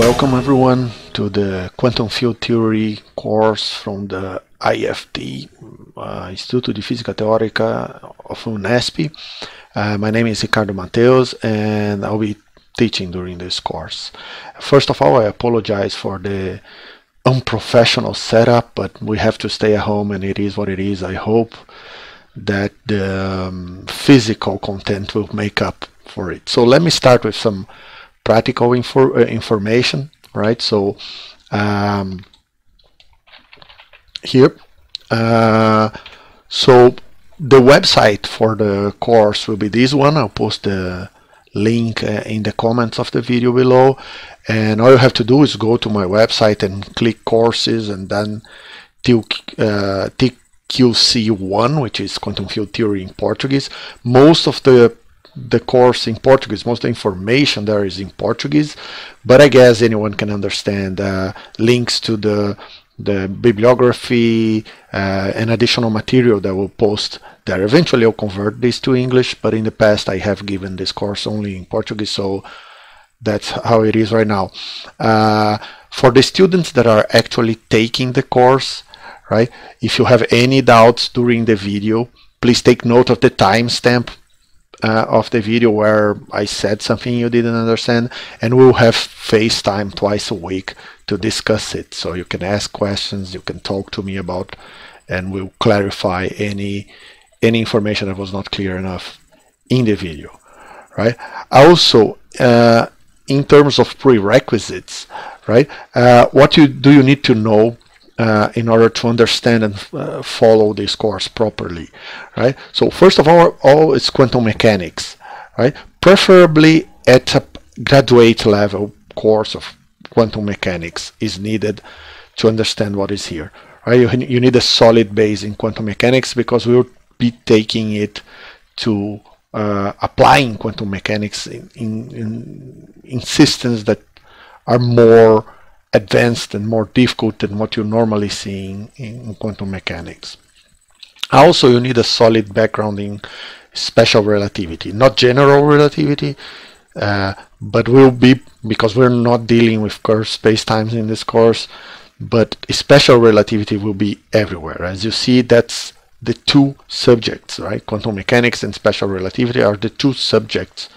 Welcome everyone to the Quantum Field Theory course from the IFT, uh, Instituto de Física Teórica of Unesp. Uh, my name is Ricardo Matheus and I'll be teaching during this course. First of all, I apologize for the unprofessional setup, but we have to stay at home and it is what it is. I hope that the um, physical content will make up for it. So let me start with some practical uh, information, right? So um, here, uh, so the website for the course will be this one. I'll post the link uh, in the comments of the video below and all you have to do is go to my website and click courses and then uh, TQC1 which is quantum field theory in Portuguese most of the the course in Portuguese. Most of the information there is in Portuguese, but I guess anyone can understand uh, links to the the bibliography uh, and additional material that we'll post there. Eventually I'll convert this to English, but in the past I have given this course only in Portuguese, so that's how it is right now. Uh, for the students that are actually taking the course, right, if you have any doubts during the video, please take note of the timestamp uh, of the video where I said something you didn't understand and we'll have FaceTime twice a week to discuss it. So you can ask questions, you can talk to me about and we'll clarify any any information that was not clear enough in the video, right? Also, uh, in terms of prerequisites, right? Uh, what you do you need to know uh, in order to understand and uh, follow this course properly, right? So first of all, all is quantum mechanics, right? Preferably at a graduate level course of quantum mechanics is needed to understand what is here, right? You, you need a solid base in quantum mechanics because we'll be taking it to uh, applying quantum mechanics in, in, in systems that are more advanced and more difficult than what you normally see in, quantum mechanics. Also, you need a solid background in special relativity, not general relativity, uh, but will be because we're not dealing with curved spacetimes in this course, but special relativity will be everywhere. As you see, that's the two subjects, right? Quantum mechanics and special relativity are the two subjects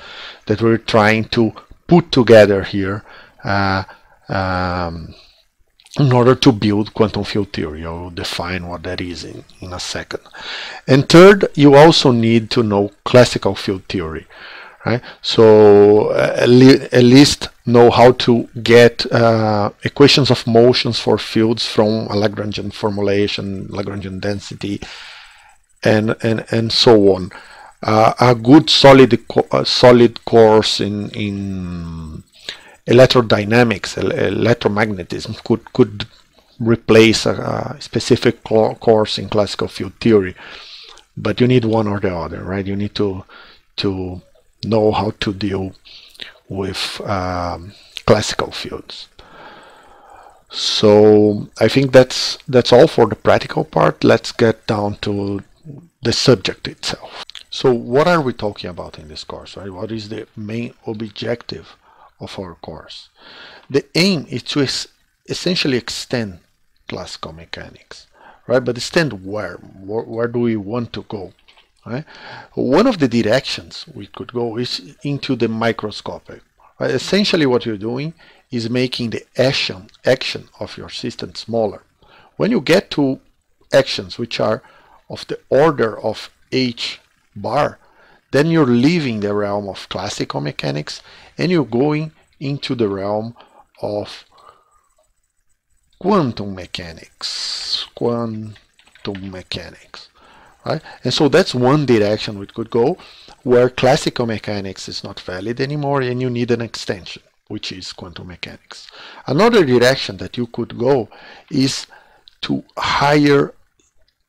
that we're trying to put together here uh, um, in order to build quantum field theory. I'll define what that is in, in a second. And third, you also need to know classical field theory. Right? So uh, at, le at, least know how to get uh, equations of motions for fields from a Lagrangian formulation, Lagrangian density, and and and so on. Uh, a good solid co uh, solid course in in electrodynamics, electromagnetism could could replace a, a specific course in classical field theory, but you need one or the other, right? You need to to know how to deal with um, classical fields. So I think that's that's all for the practical part. Let's get down to the subject itself. So what are we talking about in this course, right? What is the main objective of our course. The aim is to es essentially extend classical mechanics, right? But extend where? where? Where do we want to go? Right? One of the directions we could go is into the microscopic. Right? Essentially what you're doing is making the action, action of your system smaller. When you get to actions which are of the order of h bar, then you're leaving the realm of classical mechanics and you're going into the realm of quantum mechanics. Quantum mechanics. Right? And so that's one direction we could go where classical mechanics is not valid anymore and you need an extension, which is quantum mechanics. Another direction that you could go is to higher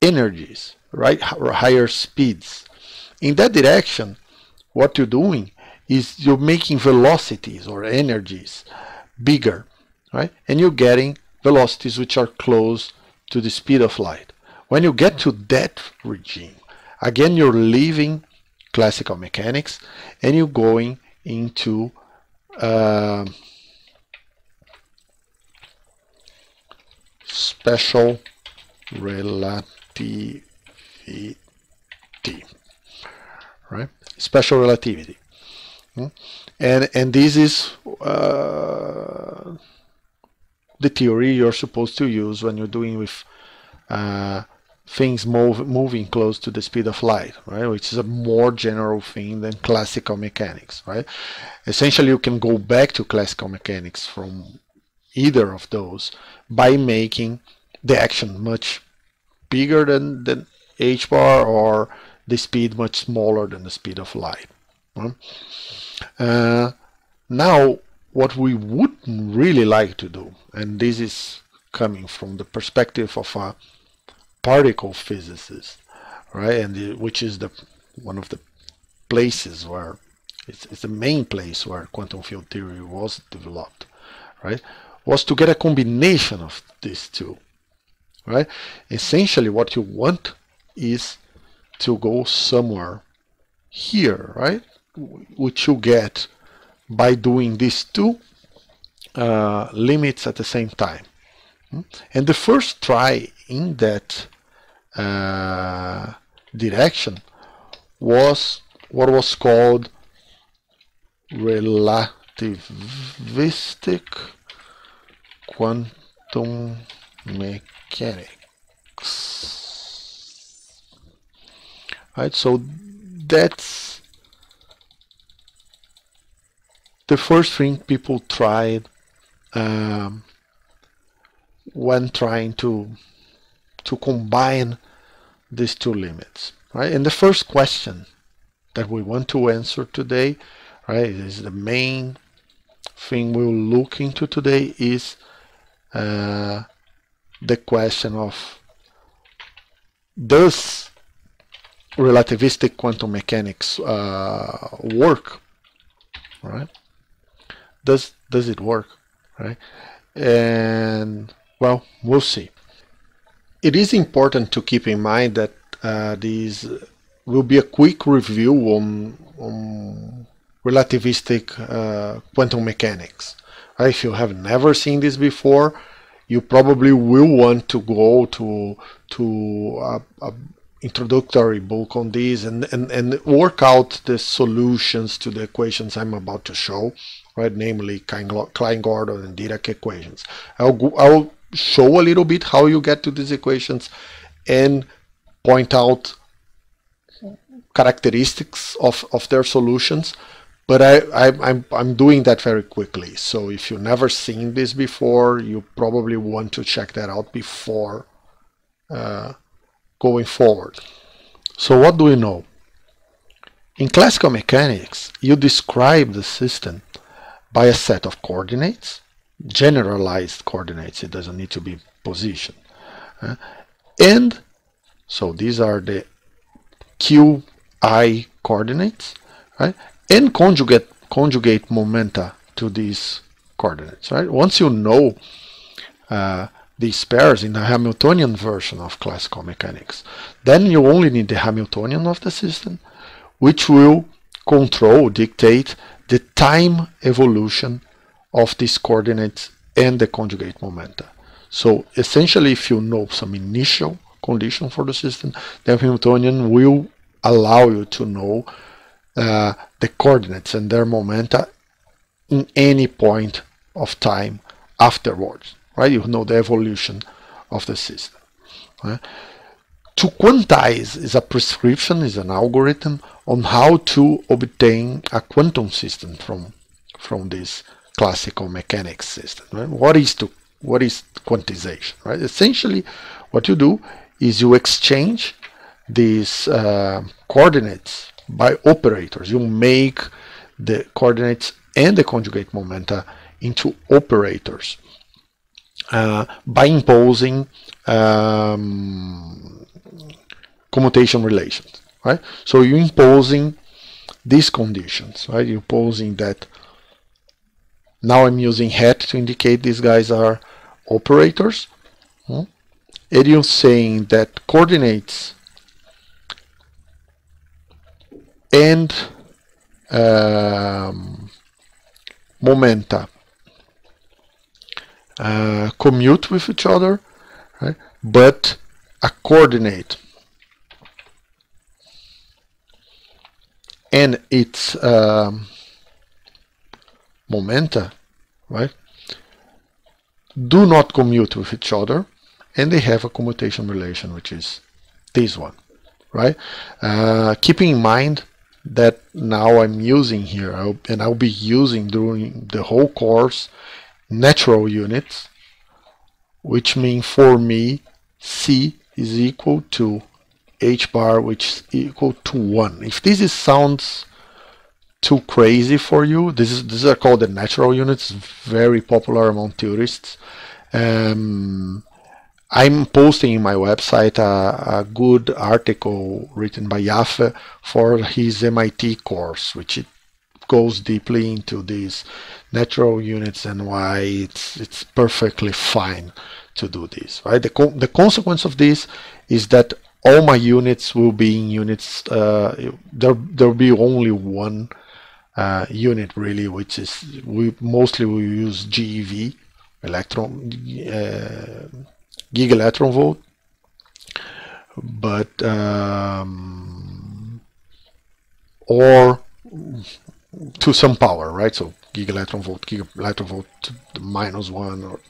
energies, right? Or higher speeds. In that direction, what you're doing is you're making velocities or energies bigger, right? And you're getting velocities which are close to the speed of light. When you get to that regime, again, you're leaving classical mechanics and you're going into uh, special relativity right special relativity? And and this is uh, the theory you're supposed to use when you're doing with uh, things move, moving close to the speed of light, right? Which is a more general thing than classical mechanics, right? Essentially, you can go back to classical mechanics from either of those by making the action much bigger than, than h bar or the speed much smaller than the speed of light. Uh, now, what we would really like to do, and this is coming from the perspective of a particle physicist, right? And the, which is the one of the places where it's, it's the main place where quantum field theory was developed, right? Was to get a combination of these two, right? Essentially, what you want is to go somewhere here, right? Which you get by doing these two uh, limits at the same time. Hmm? And the first try in that uh, direction was what was called relativistic quantum mechanics. Right, so that's the first thing people tried um, when trying to to combine these two limits, right? And the first question that we want to answer today, right, is the main thing we'll look into today is uh, the question of does relativistic quantum mechanics uh, work, right? Does does it work, right? And well, we'll see. It is important to keep in mind that uh, this will be a quick review on, on relativistic uh, quantum mechanics. Uh, if you have never seen this before, you probably will want to go to to a, a introductory book on this and, and, and work out the solutions to the equations I'm about to show, right? Namely Klein-Gordon and Dirac equations. I'll, I'll show a little bit how you get to these equations and point out characteristics of, of their solutions but I, I, am I'm, I'm doing that very quickly so if you've never seen this before you probably want to check that out before uh, going forward so what do we know in classical mechanics you describe the system by a set of coordinates generalized coordinates. It doesn't need to be position. Uh, and so these are the qi coordinates, right? And conjugate conjugate momenta to these coordinates, right? Once you know uh, these pairs in the Hamiltonian version of classical mechanics, then you only need the Hamiltonian of the system, which will control, dictate the time evolution of these coordinates and the conjugate momenta. So essentially, if you know some initial condition for the system, the Hamiltonian will allow you to know uh, the coordinates and their momenta in any point of time afterwards, right? You know the evolution of the system. Right? To quantize is a prescription, is an algorithm on how to obtain a quantum system from, from this classical mechanics system. Right? What is to what is quantization? Right? Essentially, what you do is you exchange these uh, coordinates by operators. You make the coordinates and the conjugate momenta into operators uh, by imposing um, commutation relations. Right? So you're imposing these conditions. Right? You're imposing that now I'm using hat to indicate these guys are operators. Hmm? And you're saying that coordinates and um, momenta uh, commute with each other right? but a coordinate and its um, momenta, right, do not commute with each other, and they have a commutation relation, which is this one, right? Uh, keeping in mind that now I'm using here, I'll, and I'll be using during the whole course natural units, which mean for me C is equal to h bar which is equal to 1. If this is, sounds too crazy for you, this is these are called the natural units, very popular among tourists. Um, I'm posting in my website a, a, good article written by Jaffe for his MIT course, which it goes deeply into these natural units and why it's it's perfectly fine to do this. Right? The co the consequence of this is that all my units will be in units. Uh, there there will be only one uh, unit really, which is we mostly we use GeV, electron uh, electron volt, but um, or to some power, right? So gig electron volt, gig electron volt minus one or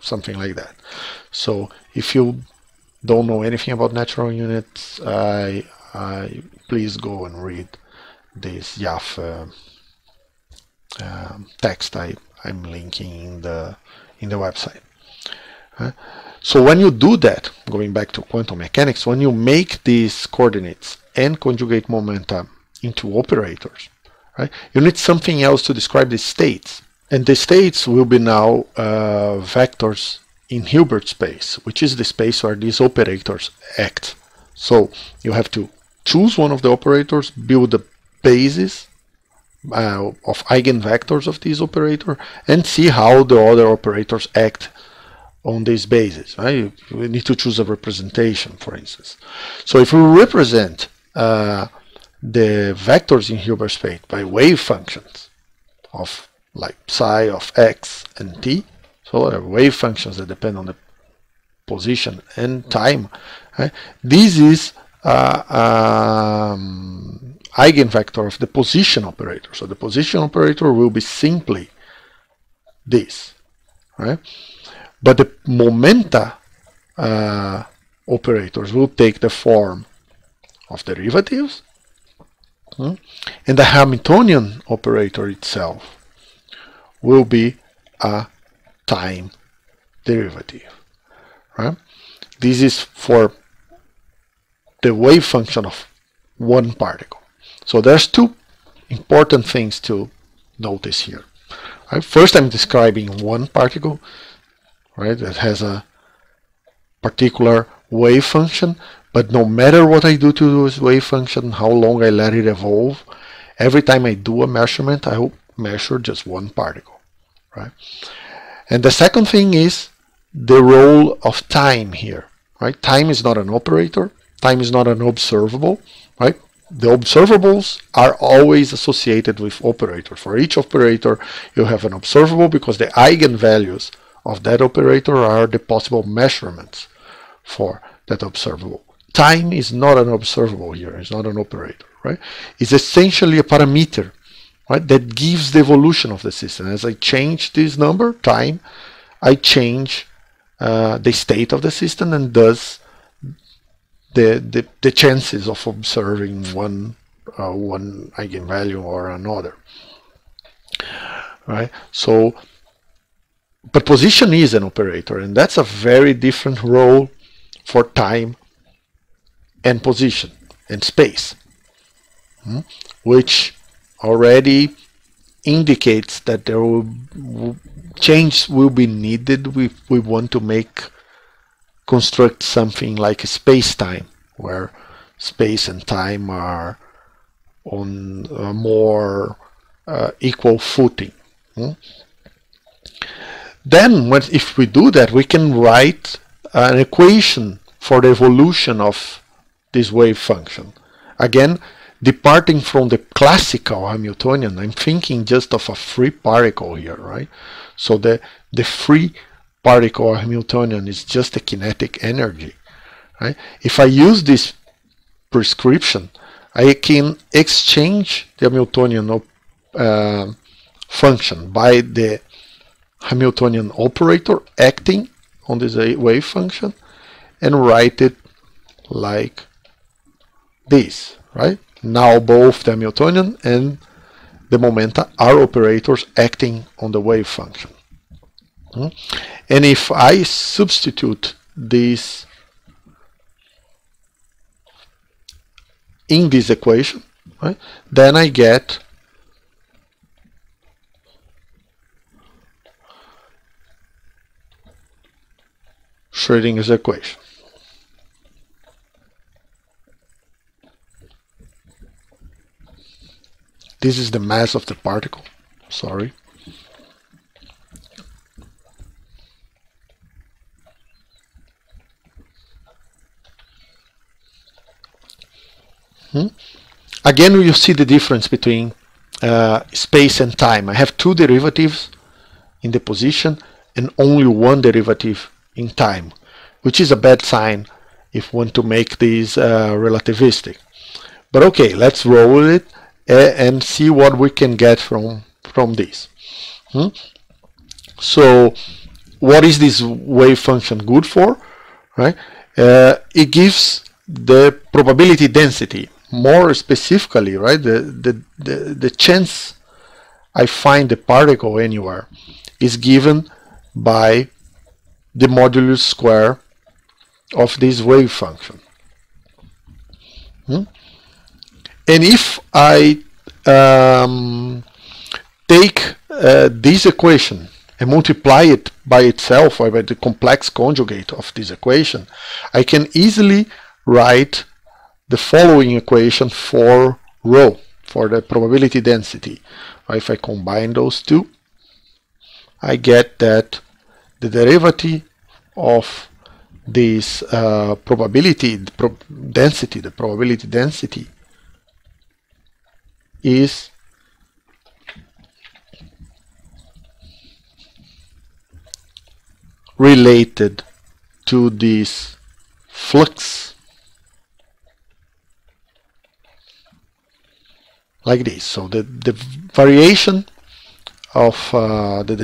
something like that. So if you don't know anything about natural units, I, I please go and read this Jaffe uh, uh, text I, I'm linking in the in the website. Uh, so when you do that, going back to quantum mechanics, when you make these coordinates and conjugate momenta into operators, right, you need something else to describe the states. And the states will be now uh, vectors in Hilbert space, which is the space where these operators act. So you have to choose one of the operators, build the basis uh, of eigenvectors of this operator, and see how the other operators act on this basis. Right? You need to choose a representation, for instance. So if we represent uh, the vectors in Hilbert space by wave functions of like psi of x and t, so there are wave functions that depend on the position and time. Right? This is uh, um, eigenvector of the position operator. So the position operator will be simply this, right? But the momenta uh, operators will take the form of derivatives, hmm? and the Hamiltonian operator itself will be a time derivative. Right? This is for the wave function of one particle. So there's two important things to notice here. Right? First, I'm describing one particle, right, that has a particular wave function, but no matter what I do to this wave function, how long I let it evolve, every time I do a measurement, I will measure just one particle, right? And the second thing is the role of time here, right? Time is not an operator. Time is not an observable, right? The observables are always associated with operator. For each operator, you have an observable because the eigenvalues of that operator are the possible measurements for that observable. Time is not an observable here, it's not an operator, right? It's essentially a parameter right? That gives the evolution of the system. As I change this number, time, I change uh, the state of the system and thus the, the, the chances of observing one, uh, one eigenvalue or another. Right? So, but position is an operator and that's a very different role for time and position and space, hmm? which already indicates that there will change will be needed if we want to make construct something like a space-time where space and time are on a more uh, equal footing. Hmm? Then if we do that we can write an equation for the evolution of this wave function. Again departing from the classical Hamiltonian, I'm thinking just of a free particle here, right? So the, the free particle Hamiltonian is just a kinetic energy, right? If I use this prescription, I can exchange the Hamiltonian uh, function by the Hamiltonian operator acting on this wave function and write it like this, right? Now both the Hamiltonian and the momenta are operators acting on the wave function. Hmm? And if I substitute this in this equation, right, then I get Schrodinger's equation. This is the mass of the particle. Sorry. Hmm? Again, you see the difference between uh, space and time. I have two derivatives in the position and only one derivative in time, which is a bad sign if we want to make these uh, relativistic. But okay, let's roll it and see what we can get from from this. Hmm? So, what is this wave function good for? Right? Uh, it gives the probability density more specifically, right? The, the the the chance I find the particle anywhere is given by the modulus square of this wave function. Hmm? And if I um, take uh, this equation and multiply it by itself or by the complex conjugate of this equation, I can easily write the following equation for rho, for the probability density. If I combine those two, I get that the derivative of this uh, probability the density, the probability density is related to this flux like this. So the, the variation of uh, the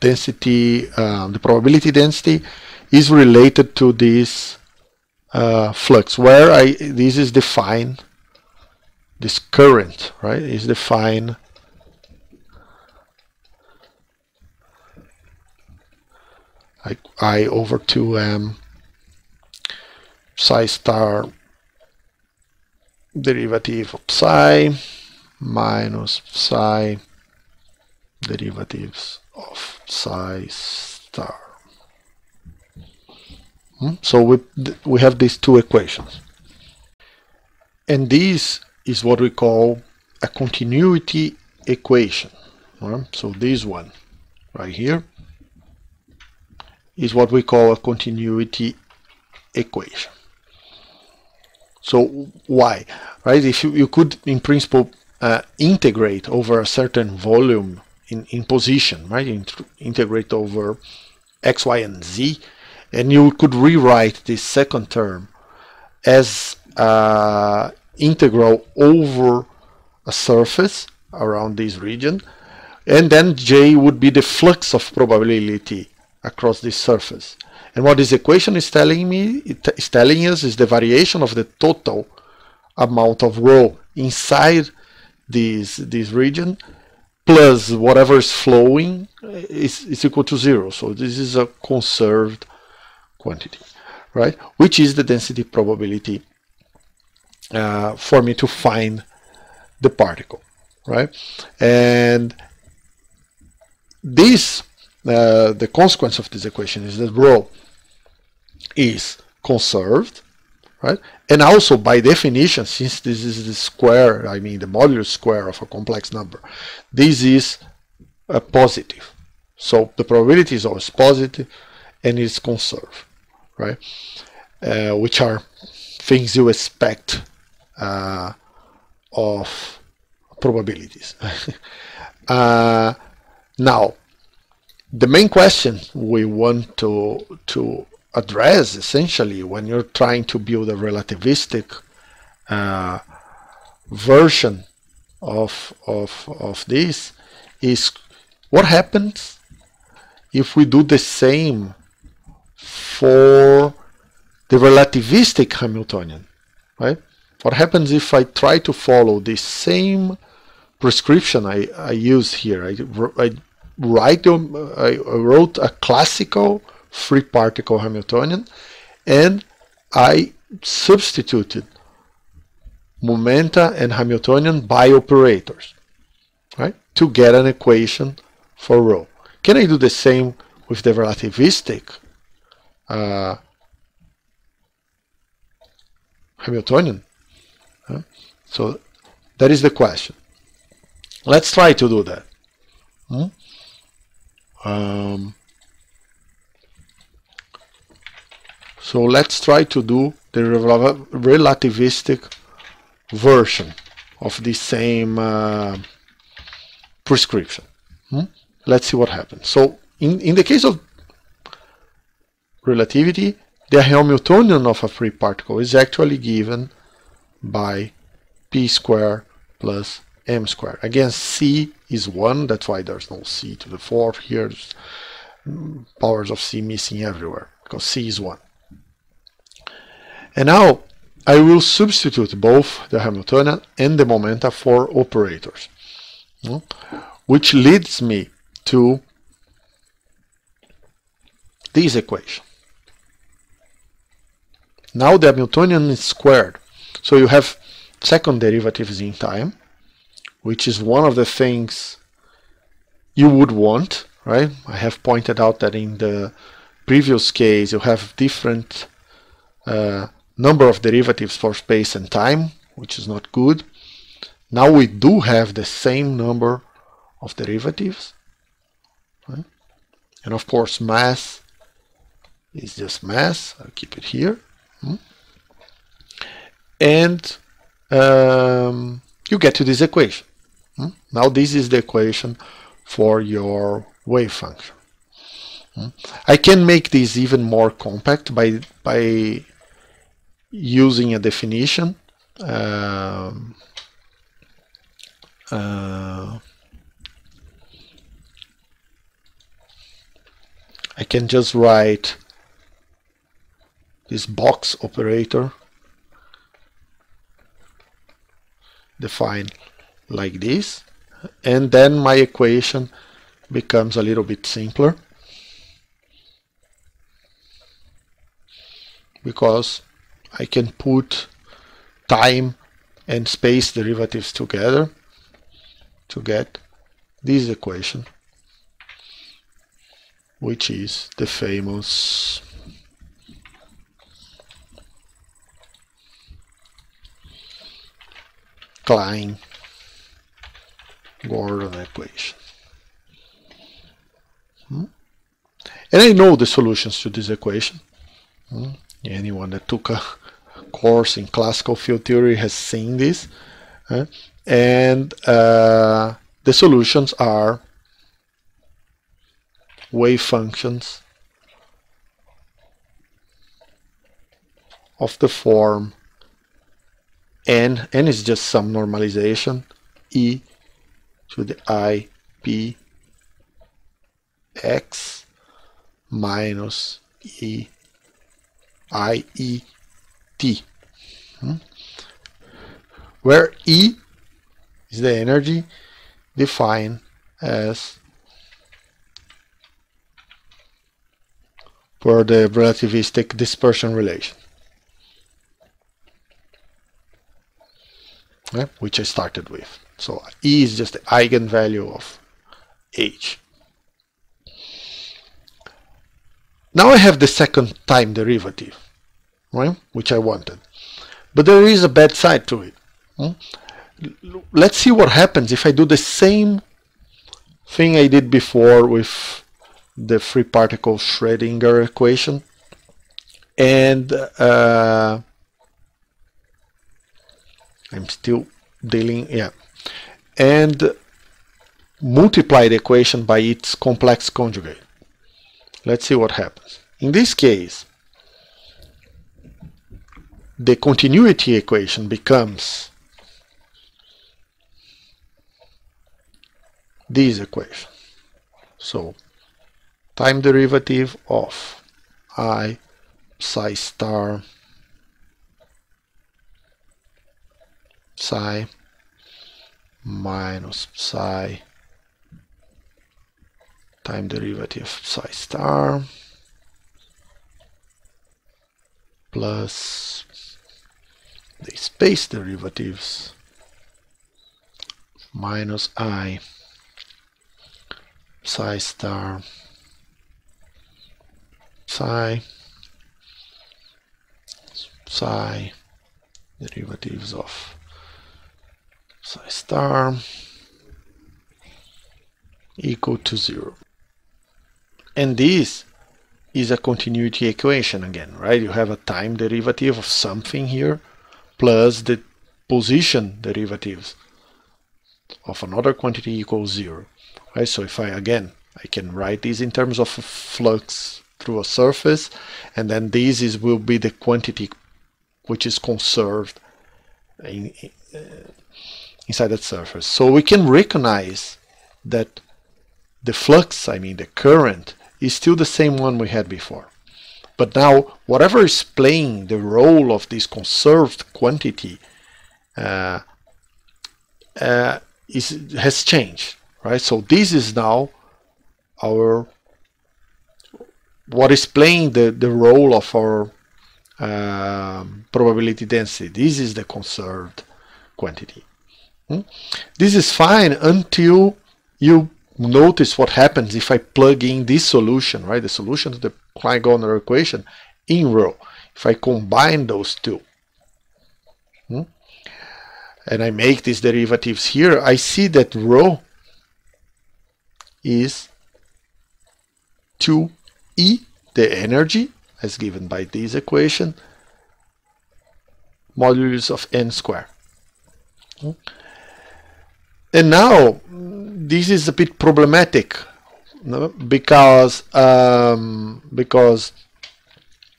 density, uh, the probability density is related to this uh, flux where I this is defined this current, right, is defined like I over 2m psi star derivative of psi minus psi derivatives of psi star. Hmm? So we, we have these two equations. And these is what we call a continuity equation. So this one right here is what we call a continuity equation. So why? Right? If you, you could in principle uh, integrate over a certain volume in, in position, right? In, integrate over x, y, and z, and you could rewrite this second term as uh, integral over a surface around this region and then J would be the flux of probability across this surface. And what this equation is telling me, is telling us is the variation of the total amount of rho inside this, this region plus whatever is flowing eh, is, is equal to zero. So this is a conserved quantity, right? Which is the density probability uh, for me to find the particle, right? And this, uh, the consequence of this equation is that rho is conserved, right? And also by definition, since this is the square, I mean the modulus square of a complex number, this is a positive. So the probability is always positive and it's conserved, right? Uh, which are things you expect uh, of probabilities. uh, now, the main question we want to to address essentially when you're trying to build a relativistic uh, version of of of this is what happens if we do the same for the relativistic Hamiltonian, right? What happens if I try to follow the same prescription I, I use here? I, I write, I wrote a classical free particle Hamiltonian and I substituted momenta and Hamiltonian by operators, right? To get an equation for rho. Can I do the same with the relativistic uh, Hamiltonian? So that is the question. Let's try to do that. Hmm? Um, so let's try to do the relativistic version of the same uh, prescription. Hmm? Let's see what happens. So in, in the case of relativity, the Hamiltonian of a free particle is actually given by p squared plus m squared. Again, c is 1, that's why there's no c to the fourth here. There's powers of c missing everywhere, because c is 1. And now I will substitute both the Hamiltonian and the momenta for operators, which leads me to this equation. Now the Hamiltonian is squared, so you have second derivatives in time, which is one of the things you would want, right? I have pointed out that in the previous case you have different uh, number of derivatives for space and time, which is not good. Now we do have the same number of derivatives. Right? And of course mass is just mass. I'll keep it here. Hmm? And um, you get to this equation. Hmm? Now this is the equation for your wave function. Hmm? I can make this even more compact by by using a definition. Um, uh, I can just write this box operator defined like this. And then my equation becomes a little bit simpler. Because I can put time and space derivatives together to get this equation which is the famous Klein Gordon equation. Hmm? And I know the solutions to this equation. Hmm? Anyone that took a course in classical field theory has seen this. And uh, the solutions are wave functions of the form n, n is just some normalization, e to the i p x minus e i e t. Hmm? where e is the energy defined as for the relativistic dispersion relation yeah, which I started with. So E is just the eigenvalue of H. Now I have the second time derivative, right, which I wanted. But there is a bad side to it. Hmm? Let's see what happens if I do the same thing I did before with the free particle Schrodinger equation and uh, I'm still dealing, yeah. And multiply the equation by its complex conjugate. Let's see what happens. In this case, the continuity equation becomes this equation. So, time derivative of i psi star psi minus psi time derivative psi star plus the space derivatives minus i psi star psi psi derivatives of psi star equal to zero and this is a continuity equation again right you have a time derivative of something here plus the position derivatives of another quantity equals zero. Right? So if I, again, I can write this in terms of flux through a surface, and then this is will be the quantity which is conserved in, inside that surface. So we can recognize that the flux, I mean the current, is still the same one we had before. But now, whatever is playing the role of this conserved quantity uh, uh, is, has changed, right? So this is now our what is playing the, the role of our uh, probability density. This is the conserved quantity. Hmm? This is fine until you notice what happens if I plug in this solution, right? The solution to the Klein-Gordon equation in rho. If I combine those two, hmm, and I make these derivatives here, I see that rho is 2e, the energy, as given by this equation, modulus of n squared. Hmm. And now, this is a bit problematic no? because um, because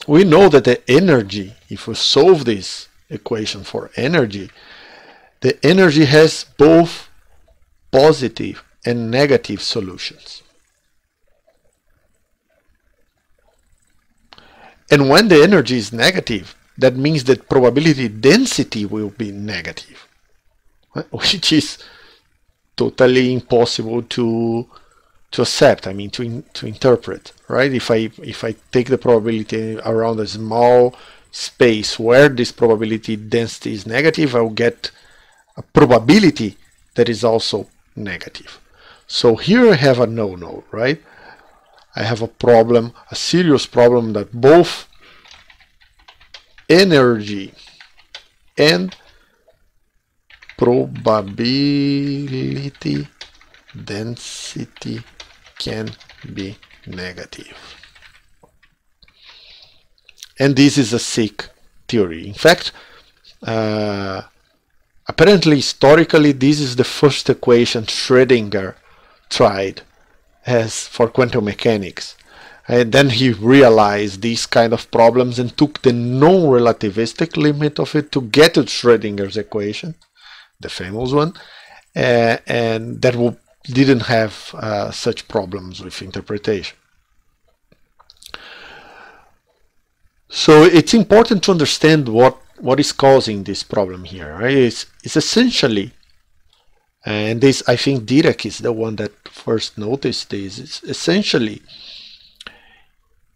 we know that the energy, if we solve this equation for energy, the energy has both positive and negative solutions. And when the energy is negative, that means that probability density will be negative, which is totally impossible to to accept i mean to in, to interpret right? If i if i take the probability around a small space where this probability density is negative i'll get a probability that is also negative. So here i have a no-no right? I have a problem a serious problem that both energy and probability density can be negative. And this is a sick theory. In fact, uh, apparently historically this is the first equation Schrödinger tried as for quantum mechanics. And then he realized these kind of problems and took the non-relativistic limit of it to get to Schrödinger's equation, the famous one, uh, and that will didn't have uh, such problems with interpretation. So it's important to understand what, what is causing this problem here. Right? It's, it's essentially, and this I think Dirac is the one that first noticed this, it's essentially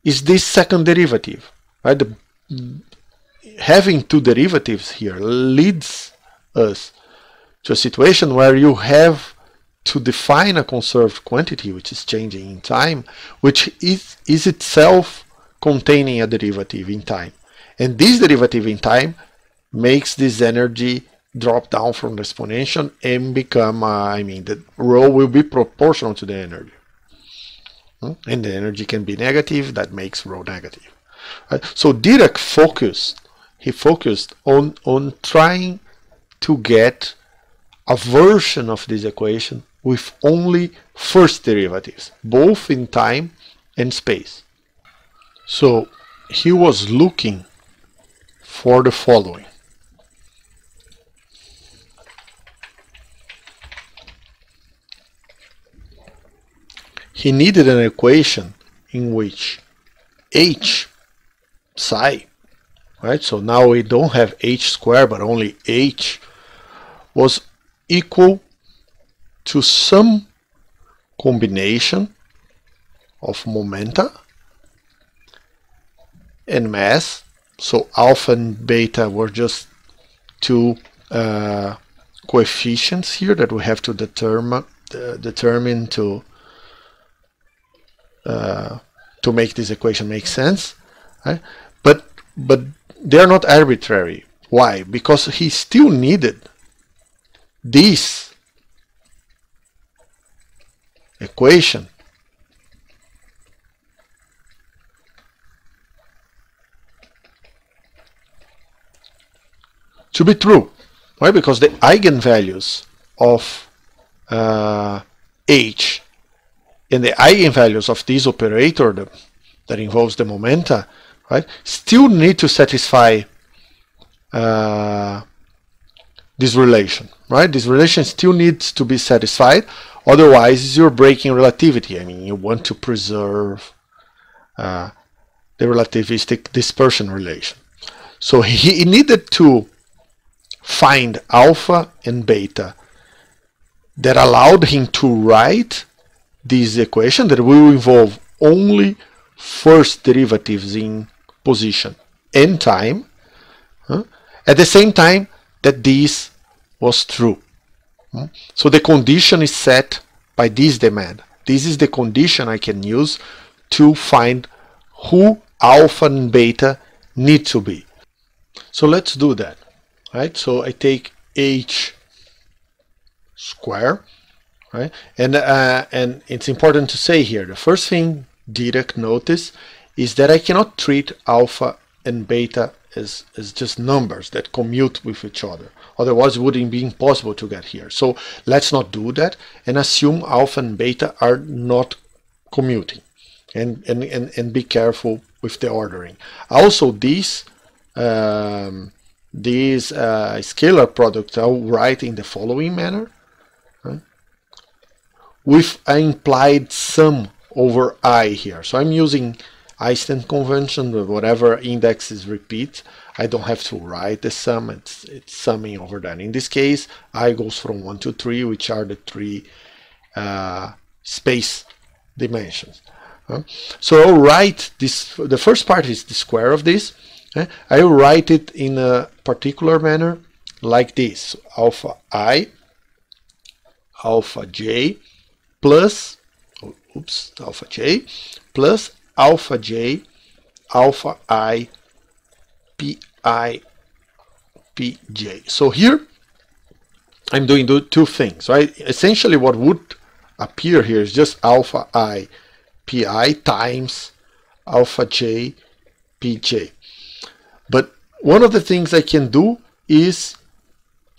is this second derivative. Right? The, having two derivatives here leads us to a situation where you have to define a conserved quantity, which is changing in time, which is, is itself containing a derivative in time. And this derivative in time makes this energy drop down from the exponential and become, uh, I mean, the rho will be proportional to the energy. Hmm? And the energy can be negative, that makes rho negative. Right? So Dirac focused, he focused on, on trying to get a version of this equation with only first derivatives, both in time and space. So he was looking for the following. He needed an equation in which h psi, right? So now we don't have h squared, but only h was equal to some combination of momenta and mass. So alpha and beta were just two uh, coefficients here that we have to determine uh, determine to uh, to make this equation make sense. Right? But but they're not arbitrary. Why? Because he still needed this equation to be true. Why? Because the eigenvalues of uh, h and the eigenvalues of this operator the, that involves the momenta, right, still need to satisfy uh, this relation, right? This relation still needs to be satisfied, otherwise you're breaking relativity. I mean, you want to preserve uh, the relativistic dispersion relation. So he needed to find alpha and beta that allowed him to write this equation that will involve only first derivatives in position and time huh? at the same time that this was true. Hmm? So the condition is set by this demand. This is the condition I can use to find who alpha and beta need to be. So let's do that. Right? So I take h square right? And uh, and it's important to say here the first thing Dirac notice is that I cannot treat alpha and beta as, as just numbers that commute with each other. Otherwise, it wouldn't be impossible to get here. So let's not do that and assume alpha and beta are not commuting. And, and, and, and be careful with the ordering. Also, these um, these uh, scalar products I'll write in the following manner with an implied sum over i here. So I'm using Einstein convention, with whatever index is repeat, I don't have to write the sum, it's, it's summing over that. In this case, i goes from 1 to 3, which are the three uh, space dimensions. Uh, so I'll write this, the first part is the square of this. Uh, I'll write it in a particular manner like this, alpha i, alpha j, plus, oops, alpha j, plus alpha j, alpha i, pi, pj. So here I'm doing two things, right? Essentially what would appear here is just alpha i pi times alpha j pj. But one of the things I can do is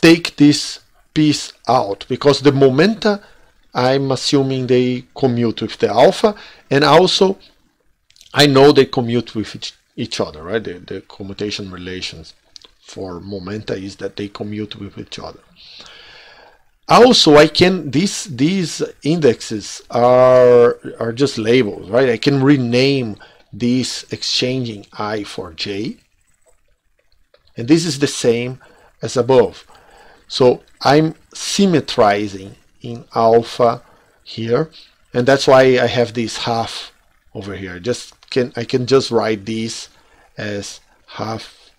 take this piece out because the momenta I'm assuming they commute with the alpha and also I know they commute with each, each other, right? The, the commutation relations for momenta is that they commute with each other. Also, I can these these indexes are are just labels, right? I can rename this exchanging i for j, and this is the same as above. So I'm symmetrizing in alpha here and that's why I have this half over here just can I can just write this as half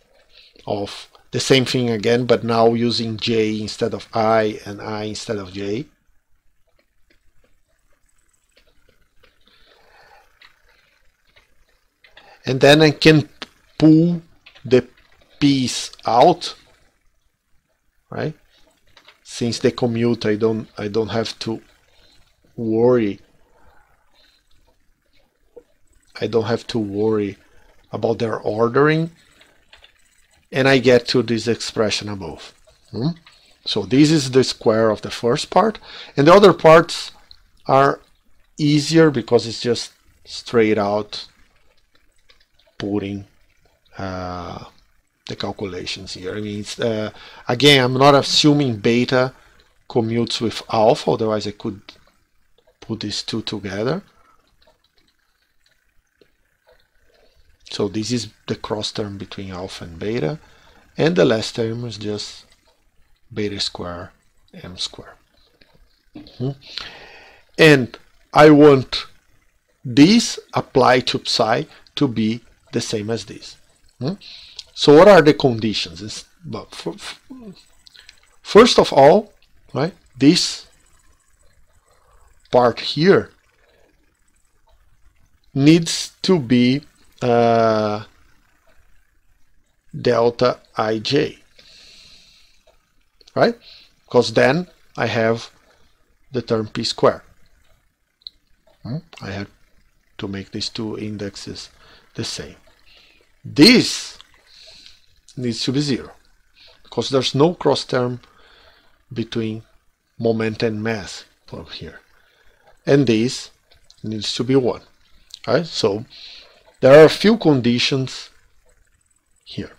of the same thing again but now using j instead of i and i instead of j. And then I can pull the piece out right? Since they commute I don't I don't have to worry I don't have to worry about their ordering and I get to this expression above hmm? So this is the square of the first part, and the other parts are easier because it's just straight out putting uh, the calculations here. I mean, uh, again, I'm not assuming beta commutes with alpha, otherwise I could put these two together. So this is the cross term between alpha and beta, and the last term is just beta square m square. Mm -hmm. And I want this applied to psi to be the same as this. Hmm? So what are the conditions? It's, but for, first of all, right, this part here needs to be uh, delta ij, right? Because then I have the term p squared. Hmm? I have to make these two indexes the same. This needs to be zero because there's no cross term between moment and mass from here. And this needs to be one. Right? So there are a few conditions here.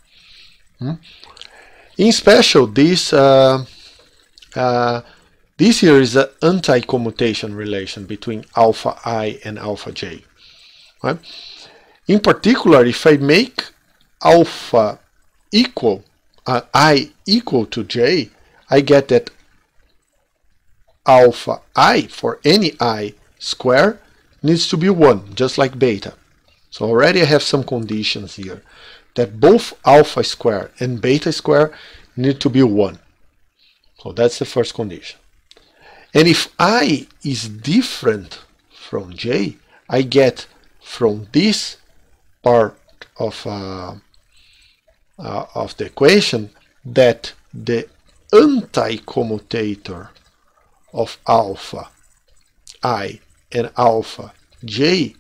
Hmm? In special, this uh, uh, this here is an anti-commutation relation between alpha i and alpha j. Right? In particular, if I make alpha equal, uh, i equal to j, I get that alpha i for any i square needs to be 1, just like beta. So already I have some conditions here that both alpha square and beta square need to be 1. So that's the first condition. And if i is different from j, I get from this part of, uh, uh, of the equation that the anti-commutator of alpha i and alpha j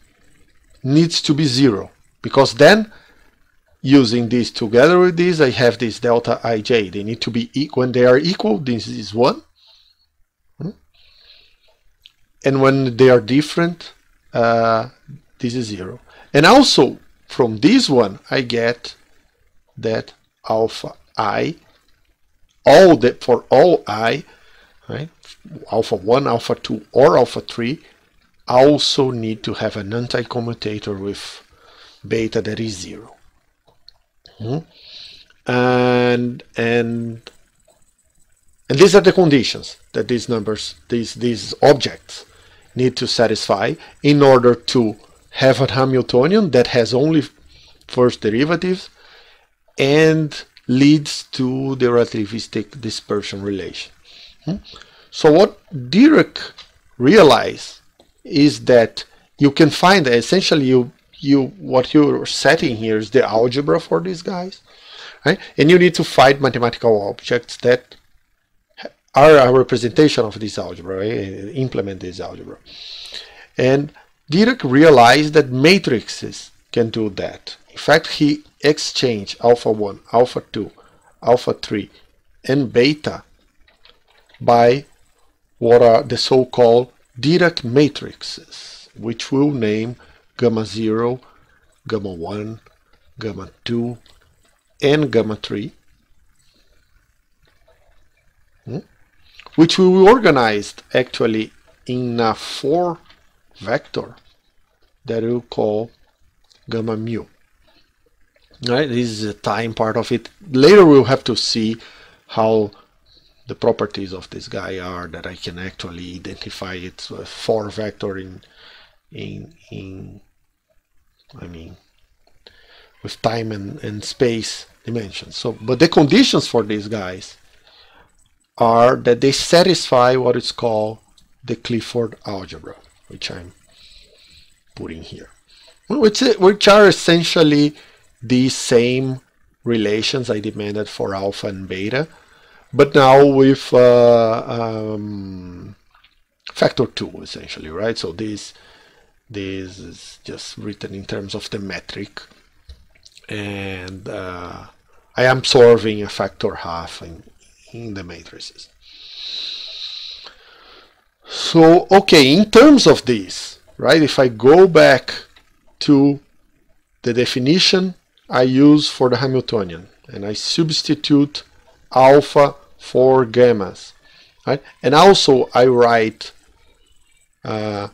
needs to be zero. Because then using this together with this I have this delta ij. They need to be equal when they are equal this is 1 and when they are different uh, this is zero. And also from this one I get that alpha i all that for all i right alpha 1 alpha 2 or alpha 3 also need to have an anti-commutator with beta that is zero hmm? and and and these are the conditions that these numbers these these objects need to satisfy in order to have a Hamiltonian that has only first derivatives and leads to the relativistic dispersion relation. Hmm? So what Dirac realized is that you can find essentially you you what you're setting here is the algebra for these guys, right? And you need to find mathematical objects that are a representation of this algebra, right? implement this algebra. And Dirac realized that matrices can do that. In fact, he exchanged alpha 1, alpha 2, alpha 3, and beta by what are the so-called Dirac matrices, which we'll name gamma 0, gamma 1, gamma 2, and gamma 3. Hmm? which we organized actually in a four vector that we'll call gamma mu. Right, this is the time part of it. Later we'll have to see how the properties of this guy are that I can actually identify it with four vector in in in I mean with time and, and space dimensions. So but the conditions for these guys are that they satisfy what is called the Clifford algebra, which I'm putting here, which, which are essentially the same relations I demanded for alpha and beta, but now with uh, um, factor 2 essentially, right? So this, this is just written in terms of the metric and uh, I am solving a factor half in, in the matrices. So, okay, in terms of this, right, if I go back to the definition I use for the Hamiltonian and I substitute alpha for gammas, right, and also I write uh,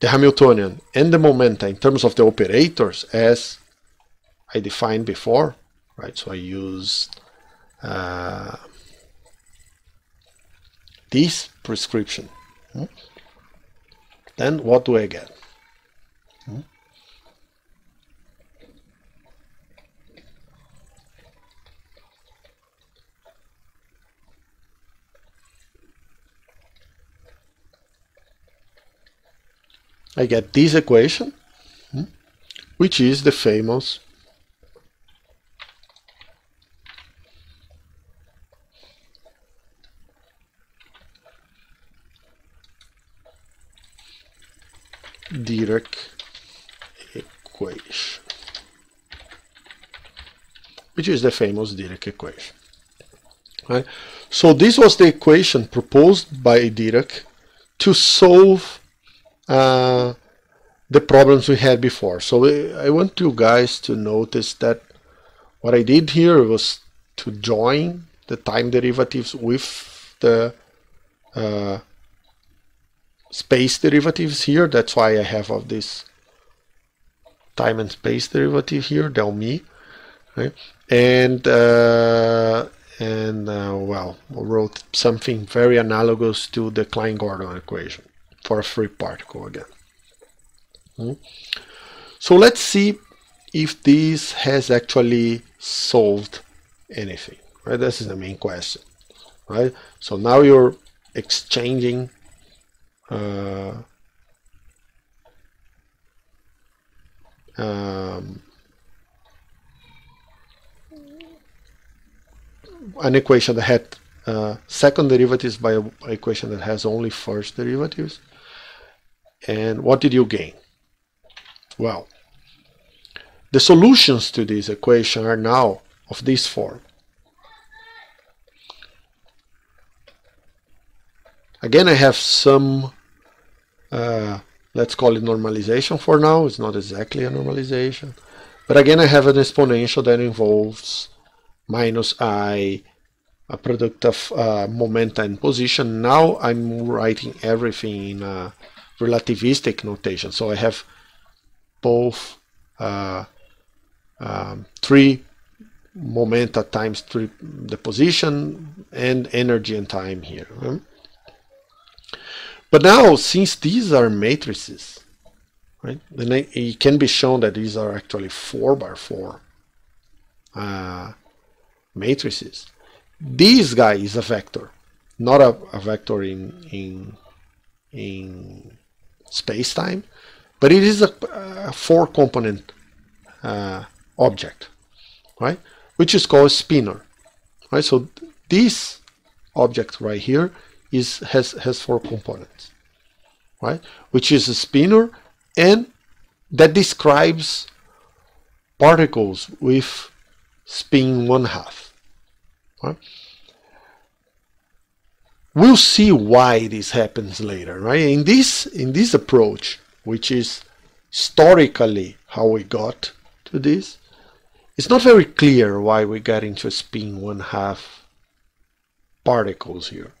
the Hamiltonian and the momenta in terms of the operators as I defined before, right, so I use uh, this prescription. Then what do I get? I get this hmm, equation, which is the famous Dirac equation, which is the famous Dirac equation. Right? So this was the equation proposed by Dirac to solve uh, the problems we had before. So I want you guys to notice that what I did here was to join the time derivatives with the uh, space derivatives here. That's why I have of this time and space derivative here, del mi. Right? And uh, and uh, well, wrote something very analogous to the Klein-Gordon equation for a free particle again. Hmm? So let's see if this has actually solved anything. Right? This is the main question. Right? So now you're exchanging uh, um, an equation that had uh, second derivatives by an equation that has only first derivatives. And what did you gain? Well, the solutions to this equation are now of this form. Again, I have some uh, let's call it normalization for now. It's not exactly a normalization. But again, I have an exponential that involves minus i, a product of uh, momenta and position. Now I'm writing everything in a relativistic notation. So I have both uh, um, three momenta times three, the position and energy and time here. But now, since these are matrices, right, then it can be shown that these are actually 4 by 4 uh, matrices. This guy is a vector, not a, a vector in, in, in space-time, but it is a, a four-component uh, object, right, which is called spinor. Right, so this object right here is has has four components, right? Which is a spinor and that describes particles with spin one half. Right? We'll see why this happens later, right? In this in this approach, which is historically how we got to this, it's not very clear why we got into spin one half particles here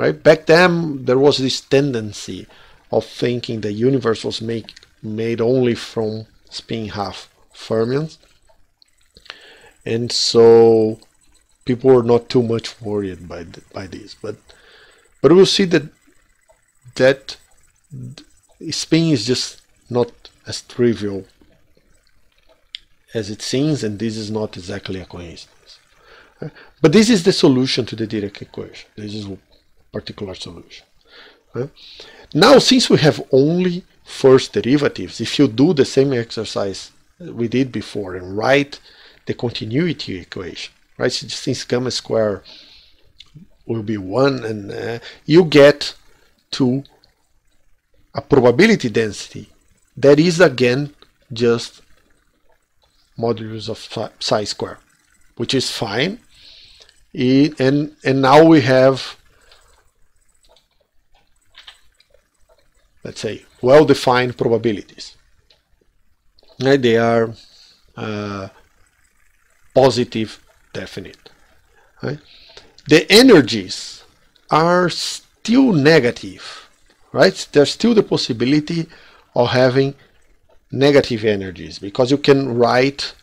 right? Back then, there was this tendency of thinking the universe was make, made only from spin half fermions. And so people were not too much worried by, by this. But, but we'll see that that spin is just not as trivial as it seems, and this is not exactly a coincidence. But this is the solution to the Dirac equation. This is a particular solution. Now, since we have only first derivatives, if you do the same exercise we did before and write the continuity equation, right? Since gamma square will be 1 and uh, you get to a probability density that is again just modulus of psi square, which is fine it, and and now we have let's say well-defined probabilities right? they are uh, positive definite right? The energies are still negative right? There's still the possibility of having negative energies because you can write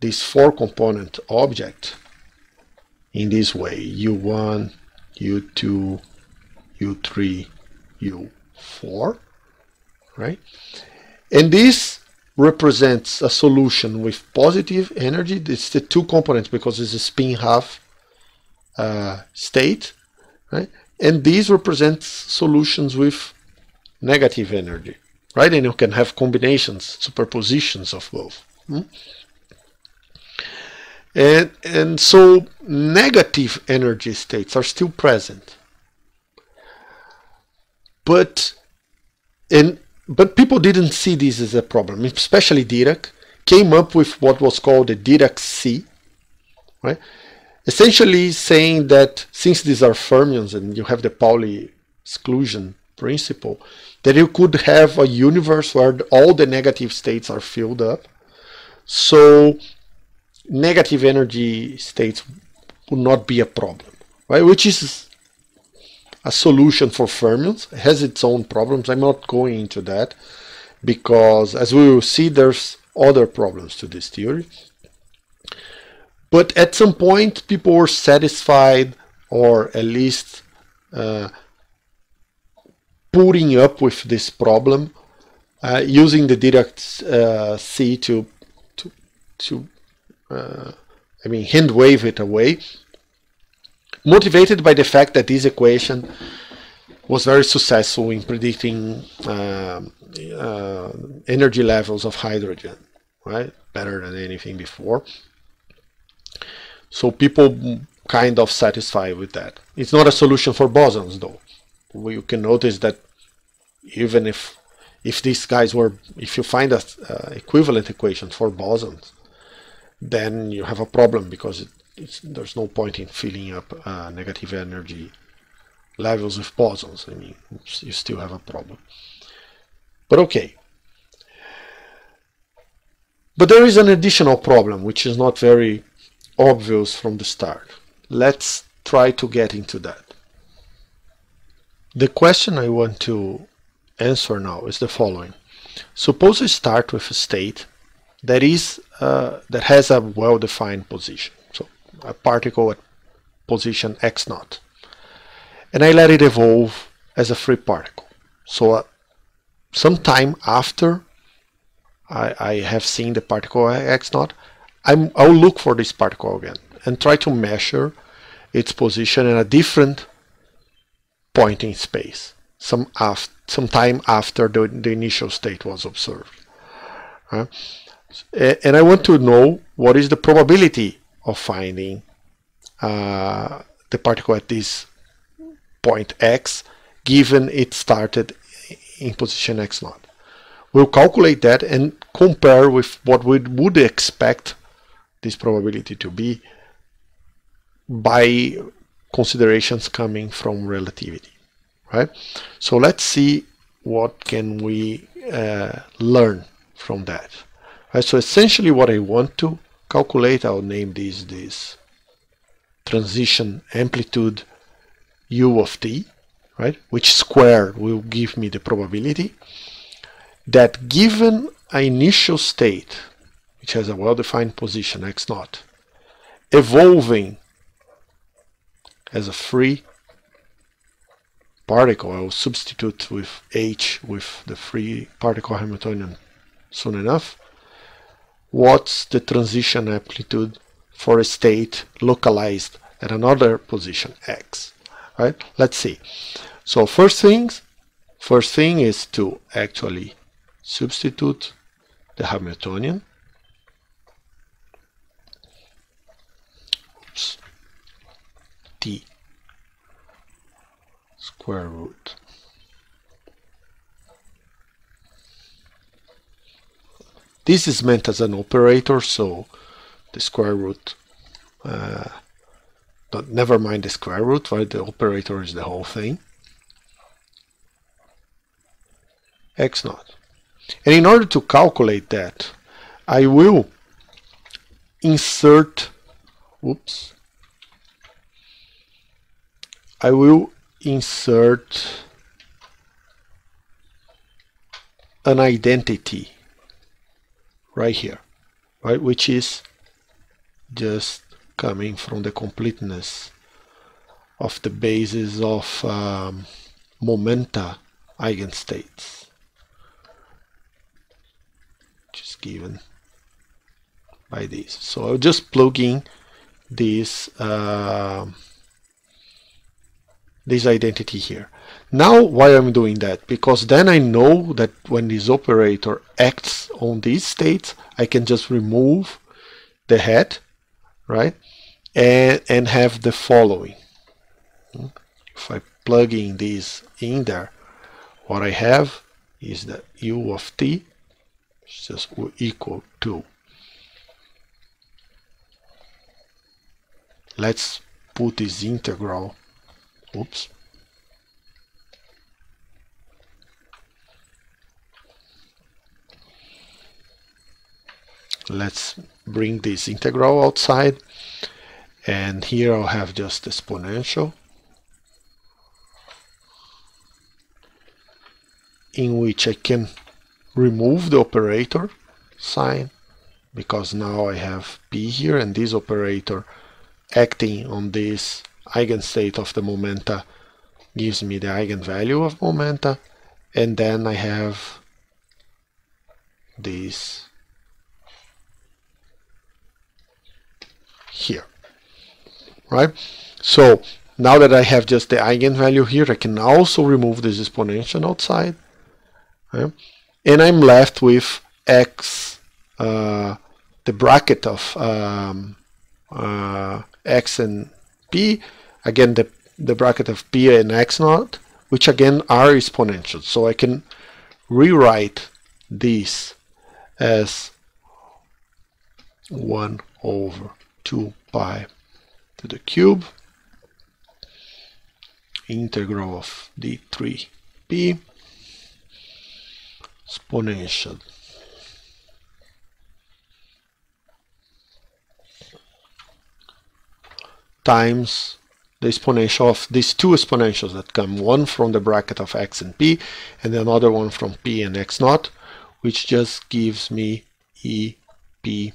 this four component object in this way u1 u2 u3 u4 right? And this represents a solution with positive energy. It's the two components because it's a spin half uh, state right and these represent solutions with negative energy right and you can have combinations superpositions of both hmm? And, and so negative energy states are still present. But and but people didn't see this as a problem, especially Dirac came up with what was called the Dirac sea, right? Essentially saying that since these are fermions and you have the Pauli exclusion principle, that you could have a universe where all the negative states are filled up. So negative energy states would not be a problem, right? Which is a solution for fermions. It has its own problems. I'm not going into that because as we will see, there's other problems to this theory. But at some point, people were satisfied or at least uh, putting up with this problem uh, using the Dirac uh, sea to, to, to uh, I mean, hand wave it away, motivated by the fact that this equation was very successful in predicting uh, uh, energy levels of hydrogen, right? Better than anything before. So people kind of satisfied with that. It's not a solution for bosons though. You can notice that even if if these guys were, if you find a uh, equivalent equation for bosons, then you have a problem because it, there's no point in filling up uh, negative energy levels with bosons. I mean, you still have a problem. But okay. But there is an additional problem which is not very obvious from the start. Let's try to get into that. The question I want to answer now is the following. Suppose I start with a state that is uh, that has a well-defined position. So a particle at position x naught, and I let it evolve as a free particle. So uh, sometime after I, I, have seen the particle at x naught, I'm, I'll look for this particle again and try to measure its position in a different point in space, some, af some time after the, the initial state was observed. Uh, and I want to know what is the probability of finding uh, the particle at this point x given it started in position x naught. We'll calculate that and compare with what we would expect this probability to be by considerations coming from relativity right so let's see what can we uh, learn from that Right, so essentially what I want to calculate, I'll name this this transition amplitude u of t, right? Which squared will give me the probability that given an initial state, which has a well-defined position x naught, evolving as a free particle, I will substitute with h with the free particle Hamiltonian soon enough, what's the transition amplitude for a state localized at another position x right? Let's see. So first things first thing is to actually substitute the Hamiltonian T square root This is meant as an operator, so the square root uh, never mind the square root, right? The operator is the whole thing. x naught. And in order to calculate that, I will insert, oops, I will insert an identity right here, right, which is just coming from the completeness of the basis of um, momenta eigenstates, which is given by this. So I'll just plug in this uh, this identity here. Now why I'm doing that? Because then I know that when this operator acts on these states, I can just remove the head, right? And, and have the following. If I plug in this in there, what I have is that u of t is just equal to let's put this integral oops. Let's bring this integral outside and here I'll have just exponential in which I can remove the operator sign because now I have p here and this operator acting on this eigenstate of the momenta gives me the eigenvalue of momenta and then I have this here right so now that I have just the eigenvalue here I can also remove this exponential outside right? and I'm left with x uh, the bracket of um, uh, x and p. Again the the bracket of p and x naught which again are exponential. So I can rewrite this as 1 over 2 pi to the cube integral of d3p exponential times the exponential of these two exponentials that come one from the bracket of x and p and another one from p and x naught which just gives me e p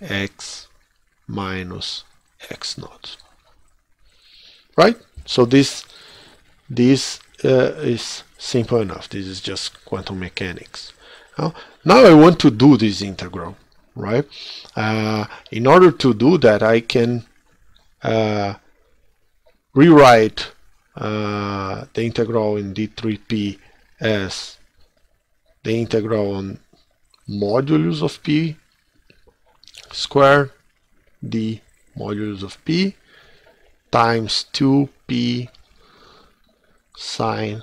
x minus x naught. Right? So this this uh, is simple enough. This is just quantum mechanics. Now, now I want to do this integral right uh, in order to do that I can uh, rewrite uh, the integral in d3p as the integral on modulus of p squared d modulus of p times 2p sine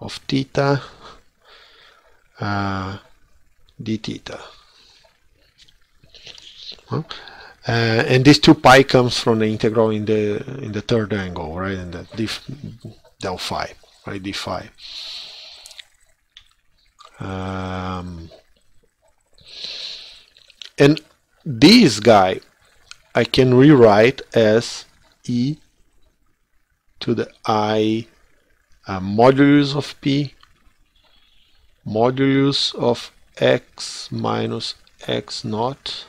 of theta uh, d theta. Uh, and this 2 pi comes from the integral in the in the third angle, right? In the d del phi, right? d phi. Um, and this guy I can rewrite as e to the i uh, modulus of p modulus of x minus x naught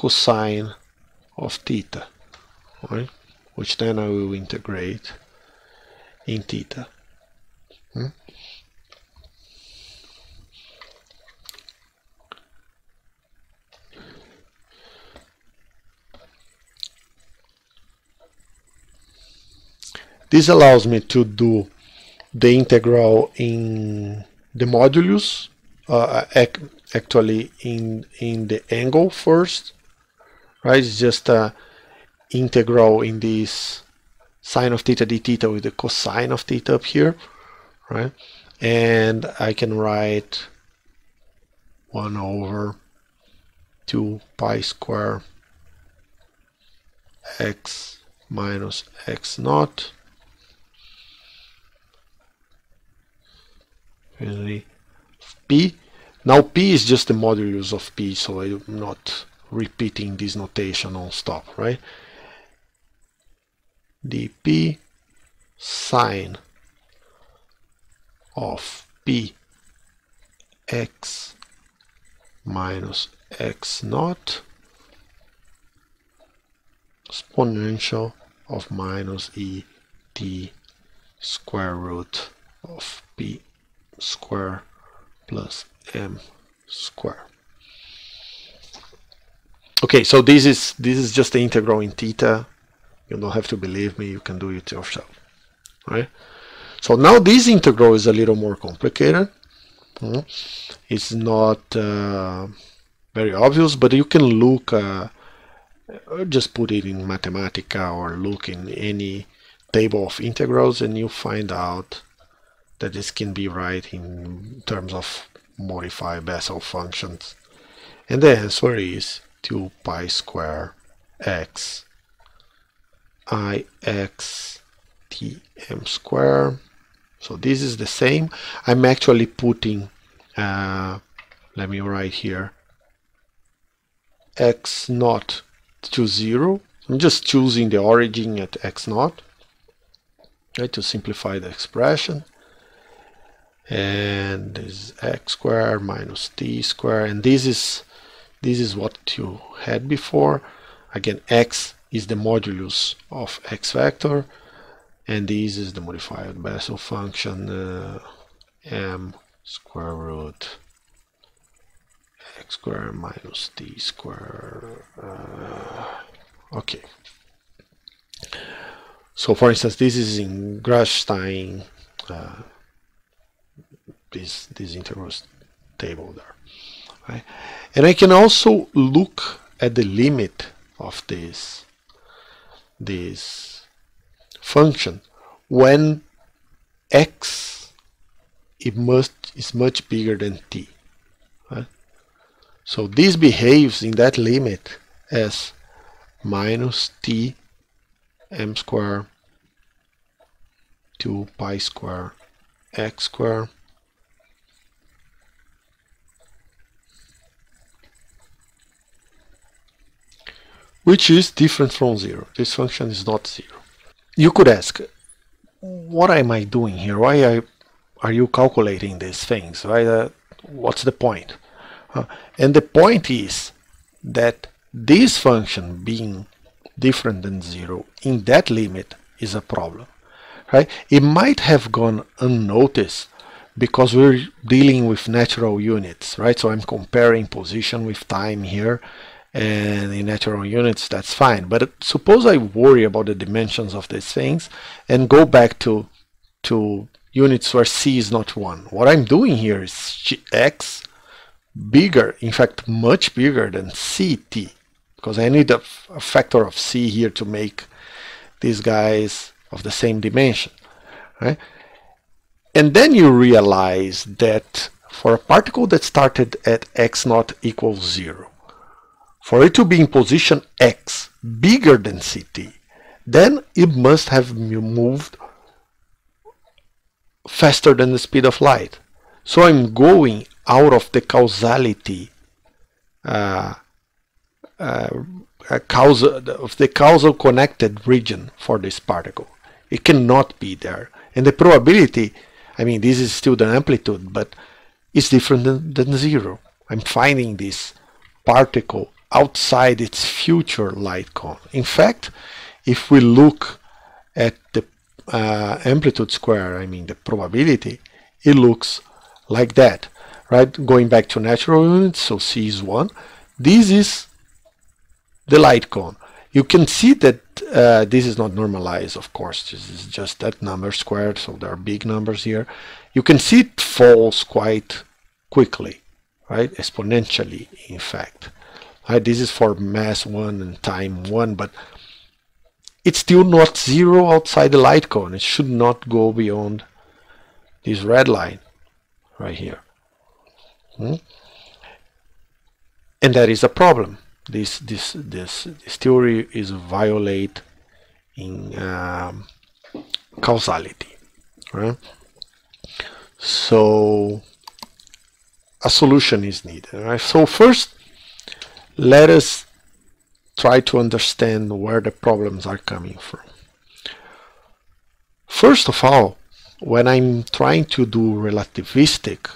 cosine of theta right which then I will integrate in theta hmm? This allows me to do the integral in the modulus, uh, actually in, in the angle first, right? It's just a integral in this sine of theta d theta with the cosine of theta up here, right? And I can write 1 over 2 pi square x minus x naught p now p is just the modulus of p so I'm not repeating this notation on stop right? Dp sine of p x minus x naught exponential of minus e t square root of p square plus m square okay so this is this is just the integral in theta. You don't have to believe me you can do it yourself right? So now this integral is a little more complicated. Hmm? it's not uh, very obvious but you can look uh, just put it in Mathematica or look in any table of integrals and you find out that this can be right in terms of modified Bessel functions. And the answer is 2 pi square x i x t m square. So this is the same. I'm actually putting uh, let me write here x naught to 0 I'm just choosing the origin at x naught right, to simplify the expression. And this is x squared minus t squared. And this is this is what you had before again x is the modulus of x vector and this is the modified Bessel function uh, m square root x square minus t square. uh, okay so for instance this is in Gradshteyn uh, this this integrals table there right and I can also look at the limit of this this function when x it must is much bigger than t right? so this behaves in that limit as minus t m square 2 pi square x square which is different from zero. This function is not zero. You could ask, what am I doing here? Why I, are you calculating these things? Right? Uh, what's the point? Uh, and the point is that this function being different than zero in that limit is a problem. Right? It might have gone unnoticed because we're dealing with natural units, right? So I'm comparing position with time here and in natural units that's fine. But suppose I worry about the dimensions of these things and go back to to units where c is not 1 what I'm doing here is x bigger in fact much bigger than ct because I need a, factor of c here to make these guys of the same dimension right? And then you realize that for a particle that started at x naught equals 0 for it to be in position x bigger than ct, then it must have moved faster than the speed of light. So I'm going out of the causality uh, uh, of the causal connected region for this particle. It cannot be there. And the probability, I mean, this is still the amplitude, but it's different than, than zero. I'm finding this particle outside its future light cone. In fact, if we look at the uh, amplitude square, I mean the probability, it looks like that, right? Going back to natural units, so C is 1. This is the light cone. You can see that uh, this is not normalized, of course. This is just that number squared, so there are big numbers here. You can see it falls quite quickly, right? Exponentially, in fact. This is for mass 1 and time 1, but it's still not zero outside the light cone. It should not go beyond this red line right here. Hmm? and that is a problem. This this this, this theory is violate in um, causality, right? So a solution is needed. Right? So first, let us try to understand where the problems are coming from. First of all, when I'm trying to do relativistic,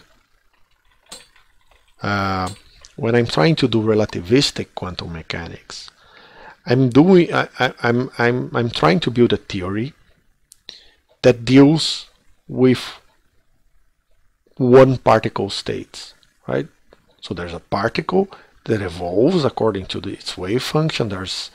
uh, when I'm trying to do relativistic quantum mechanics, I'm doing I, I, I'm I'm I'm trying to build a theory that deals with one particle states, right? So there's a particle that evolves according to the, its wave function. There's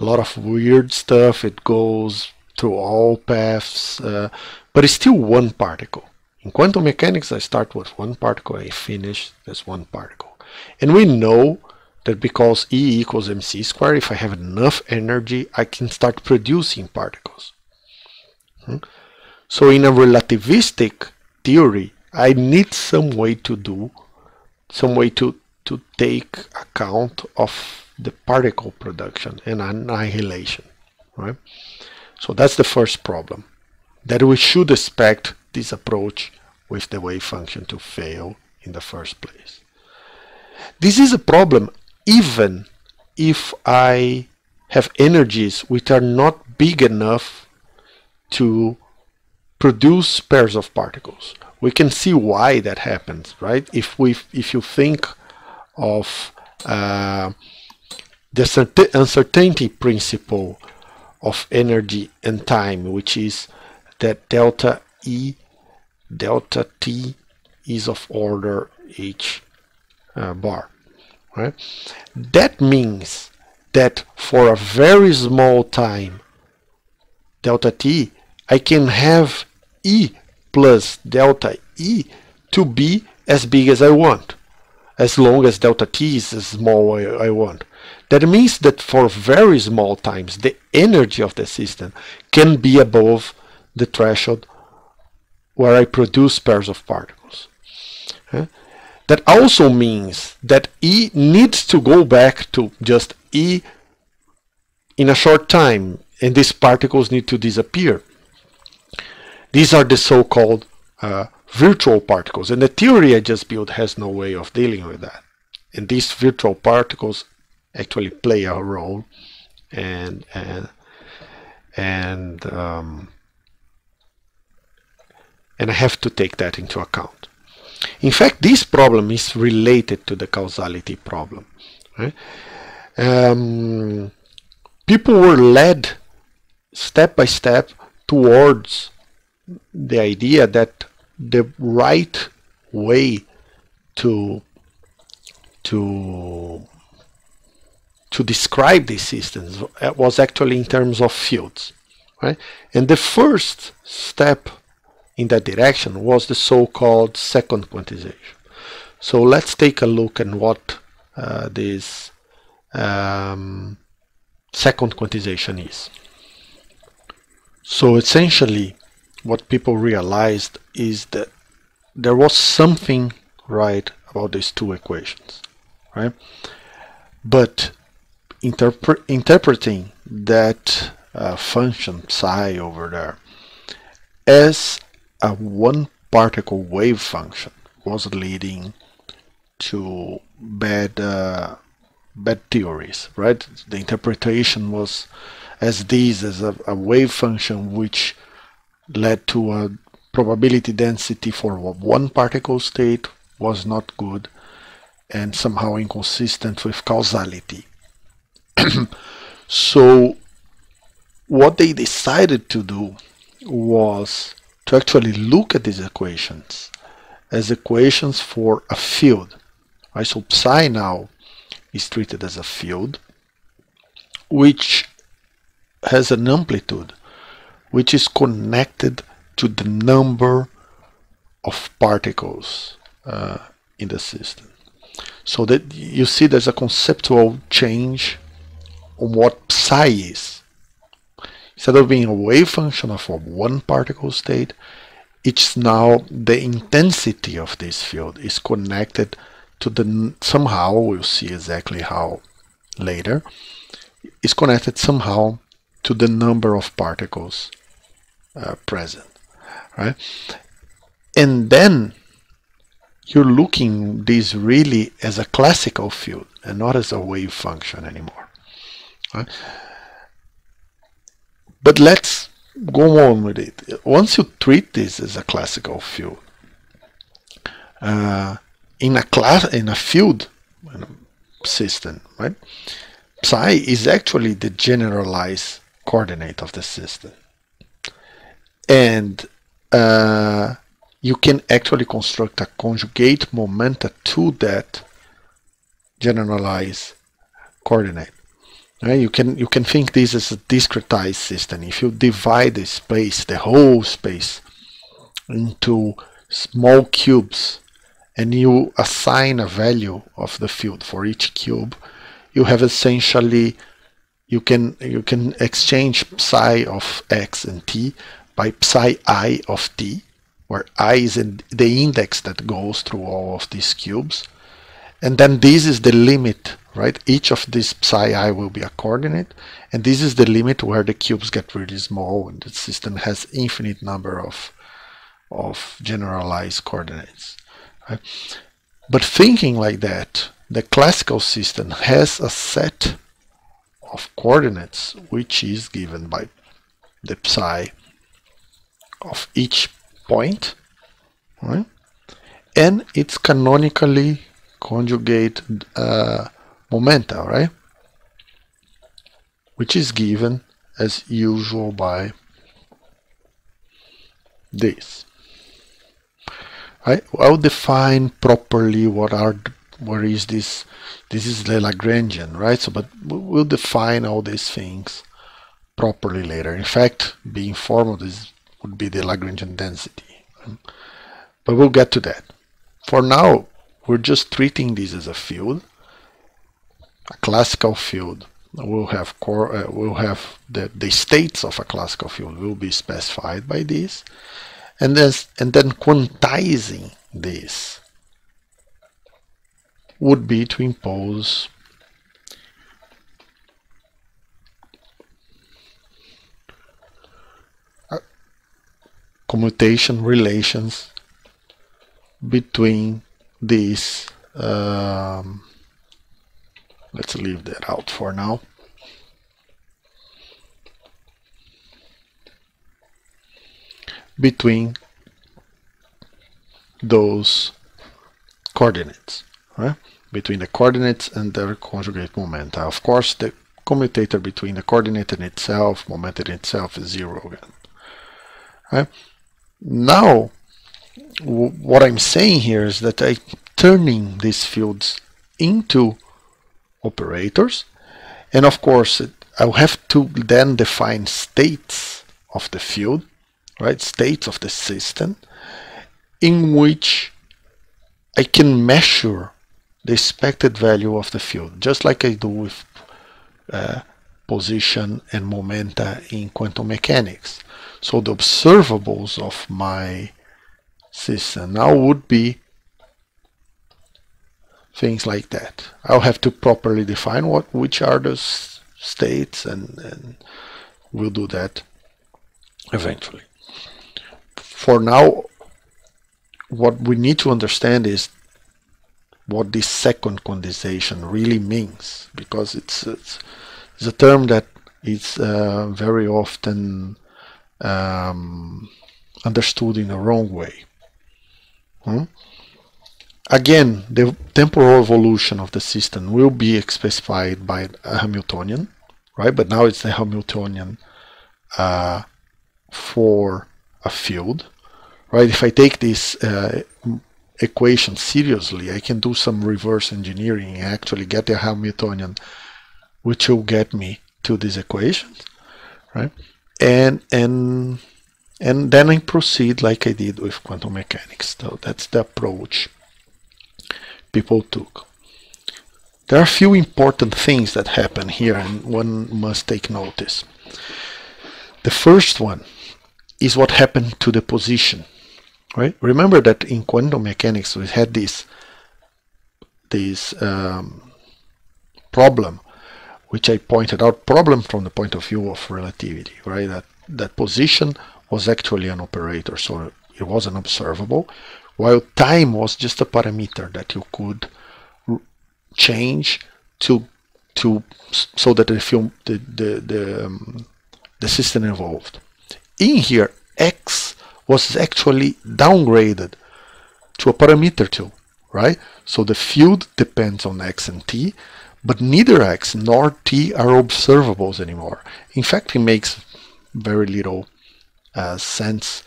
a lot of weird stuff. It goes through all paths, uh, but it's still one particle. In quantum mechanics, I start with one particle, I finish as one particle. And we know that because E equals mc squared, if I have enough energy, I can start producing particles. Hmm? So in a relativistic theory, I need some way to do, some way to, to take account of the particle production and annihilation, right? So that's the first problem, that we should expect this approach with the wave function to fail in the first place. This is a problem even if I have energies which are not big enough to produce pairs of particles we can see why that happens, right? If we, if you think of uh, the uncertainty principle of energy and time, which is that delta E, delta T is of order h uh, bar, right? That means that for a very small time, delta T, I can have E plus delta E to be as big as I want, as long as delta t is as small I want. That means that for very small times, the energy of the system can be above the threshold where I produce pairs of particles. That also means that E needs to go back to just E in a short time, and these particles need to disappear. These are the so-called uh, virtual particles. And the theory I just built has no way of dealing with that. And these virtual particles actually play a role and and and um, and I have to take that into account. In fact, this problem is related to the causality problem. Right? Um, people were led step by step towards the idea that the right way to to to describe these systems was actually in terms of fields right? And the first step in that direction was the so-called second quantization. So let's take a look at what uh, this um, second quantization is. So essentially what people realized is that there was something right about these two equations, right? But interpre interpreting that uh, function psi over there as a one particle wave function was leading to bad uh, bad theories, right? The interpretation was as these as a, a wave function which led to a probability density for one particle state was not good and somehow inconsistent with causality. so what they decided to do was to actually look at these equations as equations for a field. Right? So psi now is treated as a field which has an amplitude which is connected to the number of particles uh, in the system. So that you see there's a conceptual change on what psi is. Instead of being a wave function of one particle state, it's now the intensity of this field is connected to the somehow we'll see exactly how later is connected somehow to the number of particles uh, present right? And then you're looking this really as a classical field and not as a wave function anymore right? but let's go on with it. Once you treat this as a classical field uh, in a class in a field system right? Psi is actually the generalized coordinate of the system and uh, you can actually construct a conjugate momenta to that generalized coordinate. Right? You can you can think this as a discretized system. If you divide the space, the whole space, into small cubes, and you assign a value of the field for each cube, you have essentially you can you can exchange psi of x and t by psi i of t where i is the index that goes through all of these cubes. And then this is the limit, right? Each of these psi i will be a coordinate. And this is the limit where the cubes get really small and the system has infinite number of, of generalized coordinates. Right? But thinking like that, the classical system has a set of coordinates which is given by the psi of each point, right? And it's canonically conjugate uh, momenta, right? Which is given as usual by this. Right? I'll define properly what are where is this this is the Lagrangian right so but we'll define all these things properly later in fact being formal this would be the Lagrangian density. But we'll get to that. For now, we're just treating this as a field, a classical field. We'll have core, uh, we'll have the, the states of a classical field will be specified by this, and then and then quantizing this would be to impose commutation relations between these um, let's leave that out for now. Between those coordinates right? Between the coordinates and their conjugate momenta. Of course the commutator between the coordinate and itself momentum itself is zero again right now, what I'm saying here is that I'm turning these fields into operators. And of course, I'll have to then define states of the field, right? States of the system in which I can measure the expected value of the field, just like I do with uh, position and momenta in quantum mechanics. So the observables of my system now would be things like that. I'll have to properly define what which are the states and, and we'll do that eventually. For now, what we need to understand is what this second quantization really means because it's, it's, it's a term that is uh, very often um, understood in the wrong way. Hmm? Again, the temporal evolution of the system will be specified by a Hamiltonian, right? But now it's the Hamiltonian uh, for a field, right? If I take this uh, equation seriously, I can do some reverse engineering and actually get the Hamiltonian, which will get me to these equations, right? And and and then I proceed like I did with quantum mechanics. So that's the approach people took. There are a few important things that happen here and one must take notice. The first one is what happened to the position. Right? Remember that in quantum mechanics we had this this um, problem, which I pointed out, problem from the point of view of relativity, right? That that position was actually an operator, so it wasn't observable, while time was just a parameter that you could change to to so that the film the the the, um, the system evolved. In here, x was actually downgraded to a parameter too, right? So the field depends on x and t, but neither x nor t are observables anymore. In fact, it makes very little uh, sense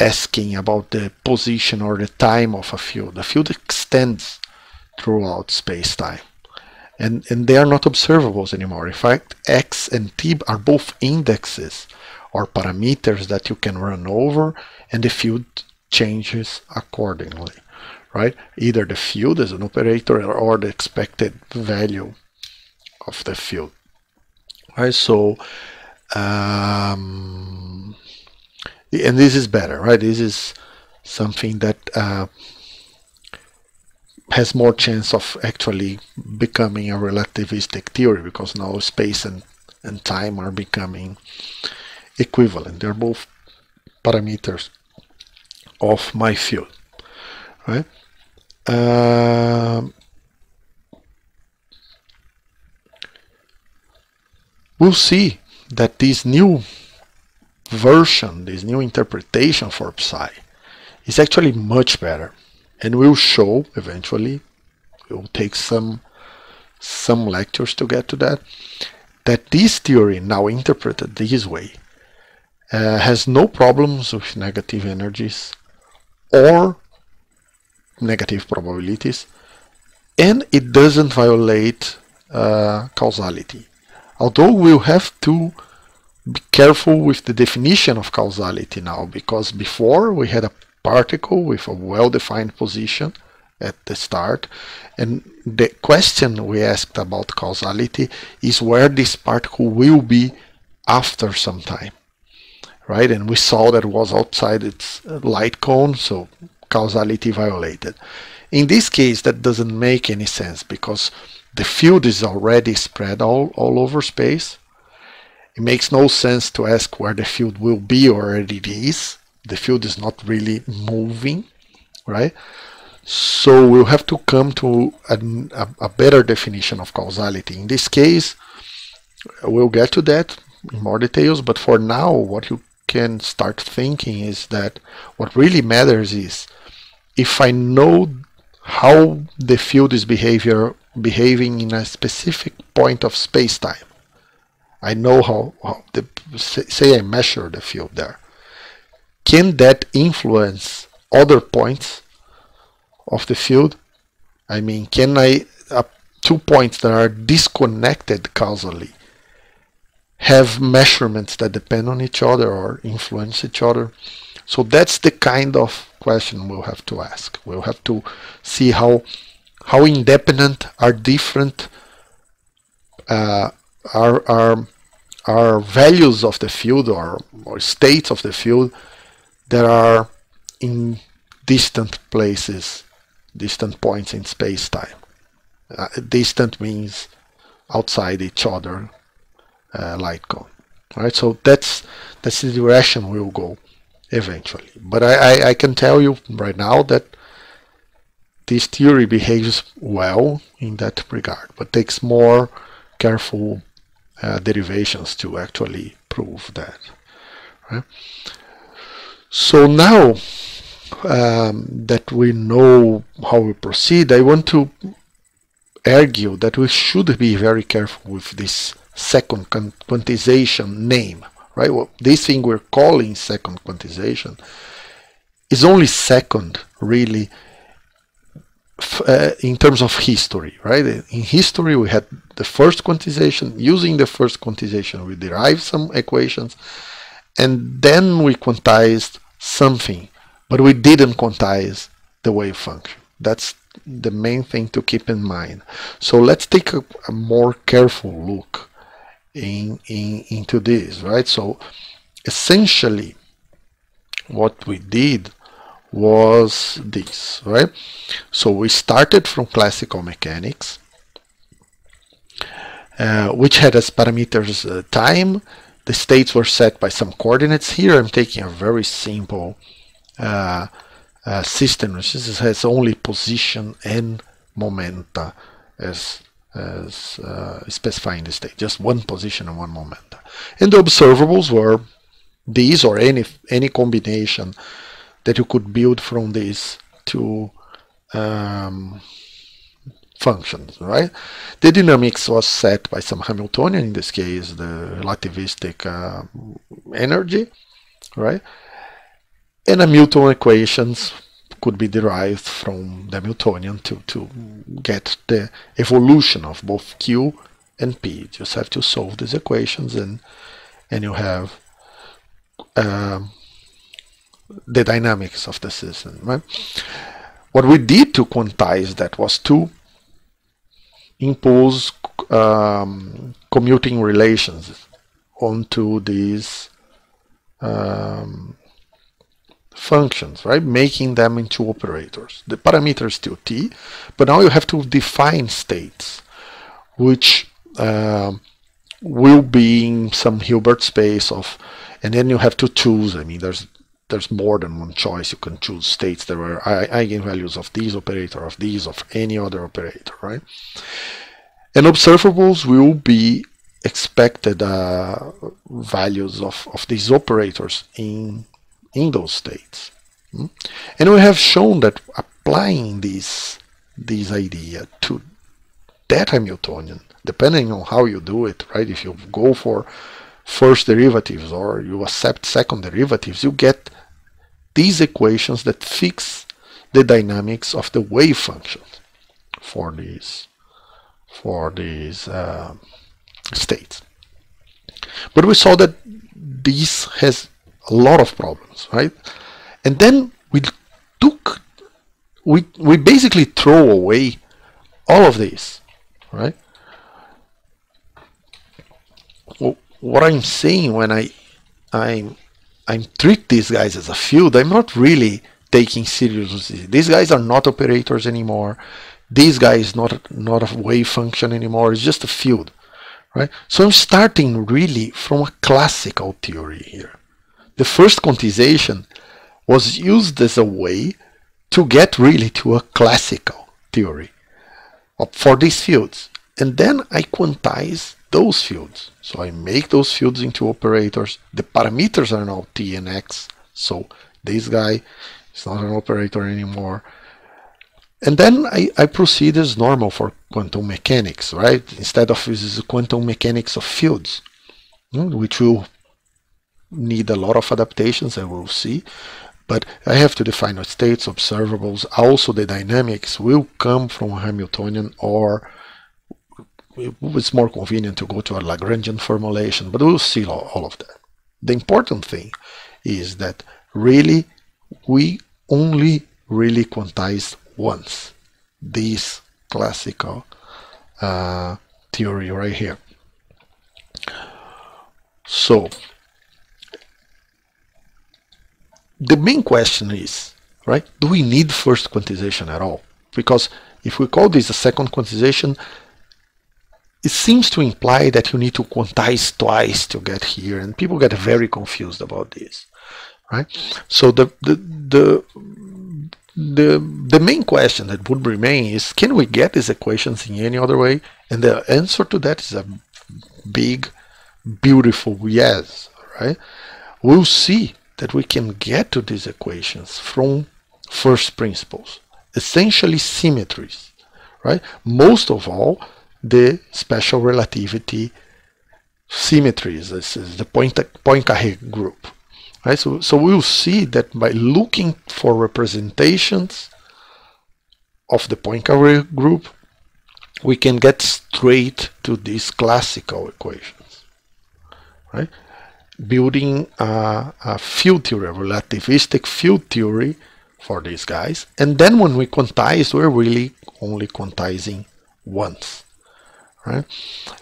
asking about the position or the time of a field. The field extends throughout space-time. And, and they are not observables anymore. In fact, x and t are both indexes or parameters that you can run over and the field changes accordingly, right? Either the field as an operator or the expected value of the field. Right, so um, and this is better, right? This is something that uh, has more chance of actually becoming a relativistic theory because now space and, and time are becoming equivalent. They're both parameters of my field, right? Uh, we'll see that this new version, this new interpretation for psi is actually much better. And will show eventually it will take some some lectures to get to that that this theory now interpreted this way uh, has no problems with negative energies or negative probabilities and it doesn't violate uh, causality. Although we'll have to be careful with the definition of causality now because before we had a particle with a well-defined position at the start and the question we asked about causality is where this particle will be after some time right? And we saw that was outside its light cone so causality violated in this case that doesn't make any sense because the field is already spread all, all over space it makes no sense to ask where the field will be or it is the field is not really moving, right? So we'll have to come to a, a, a, better definition of causality. In this case, we'll get to that in more details, but for now, what you can start thinking is that what really matters is if I know how the field is behavior behaving in a specific point of space-time. I know how, how the, say I measure the field there can that influence other points of the field? I mean, can I, uh, two points that are disconnected causally, have measurements that depend on each other or influence each other? So that's the kind of question we'll have to ask. We'll have to see how how independent are different uh, are, are, are values of the field or, or states of the field that are in distant places, distant points in space-time. Uh, distant means outside each other uh, light cone. Right, so that's that's the direction we'll go eventually. But I, I, I can tell you right now that this theory behaves well in that regard, but takes more careful uh, derivations to actually prove that. Right? So now um, that we know how we proceed, I want to argue that we should be very careful with this second quantization name, right? Well, this thing we're calling second quantization is only second, really, uh, in terms of history, right? In history, we had the first quantization. Using the first quantization, we derived some equations, and then we quantized something, but we didn't quantize the wave function. That's the main thing to keep in mind. So let's take a, a more careful look in, in, into this, right? So essentially what we did was this, right? So we started from classical mechanics, uh, which had as parameters uh, time. The states were set by some coordinates. Here I'm taking a very simple uh, uh system, which has only position and momenta as, as uh, specifying the state, just one position and one momenta. And the observables were these or any any combination that you could build from these two um, functions, right? The dynamics was set by some Hamiltonian, in this case the relativistic uh, energy, right? And Hamilton equations could be derived from the Hamiltonian to, to get the evolution of both Q and P. You just have to solve these equations and and you have um, the dynamics of the system. Right? What we did to quantize that was to impose um, commuting relations onto these um, functions, right? Making them into operators. The parameter is still t, but now you have to define states, which uh, will be in some Hilbert space of, and then you have to choose. I mean, there's there's more than one choice. You can choose states that are eigenvalues of these operator, of these, of any other operator, right? And observables will be expected uh, values of, of these operators in, in those states. Hmm? And we have shown that applying this, this idea to that Hamiltonian, depending on how you do it, right? If you go for first derivatives or you accept second derivatives, you get these equations that fix the dynamics of the wave function for these for these uh, states. But we saw that this has a lot of problems, right? And then we took we we basically throw away all of this, right? what I'm saying when I I'm I treat these guys as a field, I'm not really taking seriously. These guys are not operators anymore. These guys not not a wave function anymore. It's just a field, right? So I'm starting really from a classical theory here. The first quantization was used as a way to get really to a classical theory for these fields. And then I quantize those fields. So I make those fields into operators. The parameters are now t and x. So this guy is not an operator anymore. And then I, I proceed as normal for quantum mechanics, right? Instead of this quantum mechanics of fields, hmm, which will need a lot of adaptations, I will see. But I have to define states, observables. Also, the dynamics will come from Hamiltonian or it's more convenient to go to a Lagrangian formulation, but we'll see all, all of that. The important thing is that really we only really quantized once this classical uh, theory right here. So the main question is, right, do we need first quantization at all? Because if we call this a second quantization, it seems to imply that you need to quantize twice to get here, and people get very confused about this, right? So the the the the, the main question that would remain is can we get these equations in any other way? And the answer to that is a big, beautiful yes, right? We'll see that we can get to these equations from first principles, essentially symmetries, right? Most of all, the special relativity symmetries. This is the Poincare group. Right? So, so we'll see that by looking for representations of the Poincare group, we can get straight to these classical equations. Right? Building a, a field theory, a relativistic field theory for these guys. And then when we quantize, we're really only quantizing once right?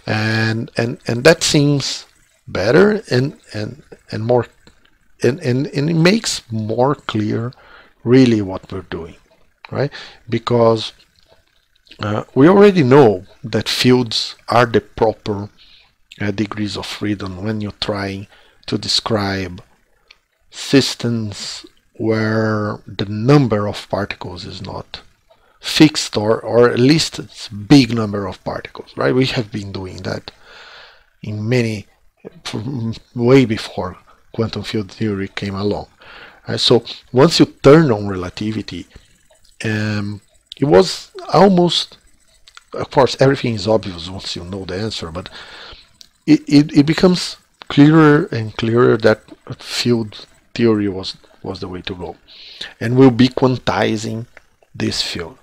And and and that seems better and and and more and and, and it makes more clear really what we're doing, right? Because uh, we already know that fields are the proper uh, degrees of freedom when you're trying to describe systems where the number of particles is not fixed or, or at least big number of particles, right? We have been doing that in many, way before quantum field theory came along. Right? So once you turn on relativity, um, it was almost, of course, everything is obvious once you know the answer, but it, it, it becomes clearer and clearer that field theory was, was the way to go. And we'll be quantizing this field.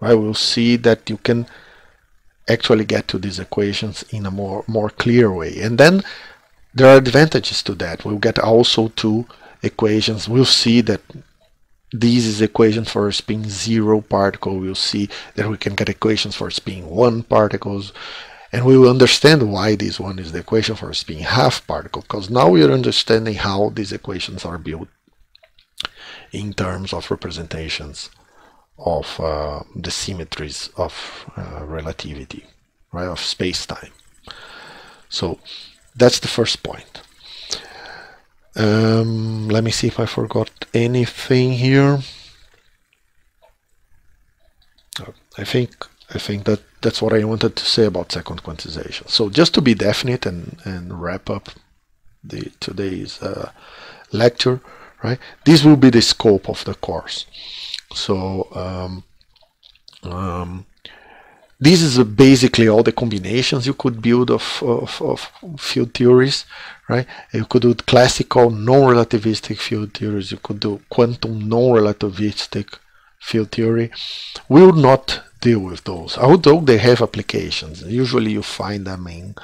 Right? We'll see that you can actually get to these equations in a more, more clear way. And then there are advantages to that. We'll get also to equations. We'll see that this is equation for a spin zero particle. We'll see that we can get equations for spin one particles. And we will understand why this one is the equation for spin half particle, because now we are understanding how these equations are built in terms of representations of uh, the symmetries of uh, relativity, right, of space-time. So that's the first point. Um, let me see if I forgot anything here. I think I think that that's what I wanted to say about second quantization. So just to be definite and, and wrap up the today's uh, lecture, right? This will be the scope of the course. So um, um, this is basically all the combinations you could build of, of, of field theories, right? You could do classical non-relativistic field theories. You could do quantum non-relativistic field theory. Will not deal with those, although they have applications. Usually you find them in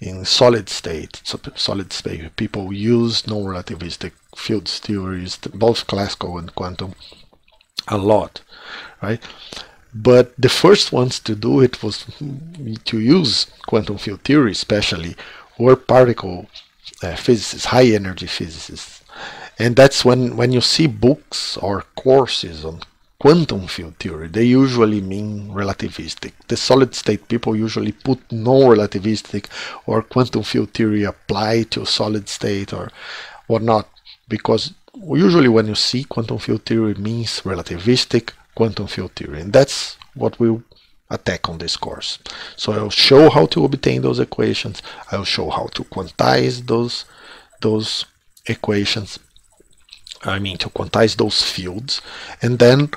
in solid state, solid state. People use non-relativistic field theories, both classical and quantum, a lot, right? But the first ones to do it was to use quantum field theory, especially, were particle uh, physicists, high energy physicists. And that's when, when you see books or courses on quantum field theory, they usually mean relativistic. The solid state people usually put non-relativistic or quantum field theory apply to solid state or whatnot, because usually when you see quantum field theory means relativistic quantum field theory, and that's what we'll attack on this course. So I'll show how to obtain those equations. I'll show how to quantize those those equations. I mean to quantize those fields, and then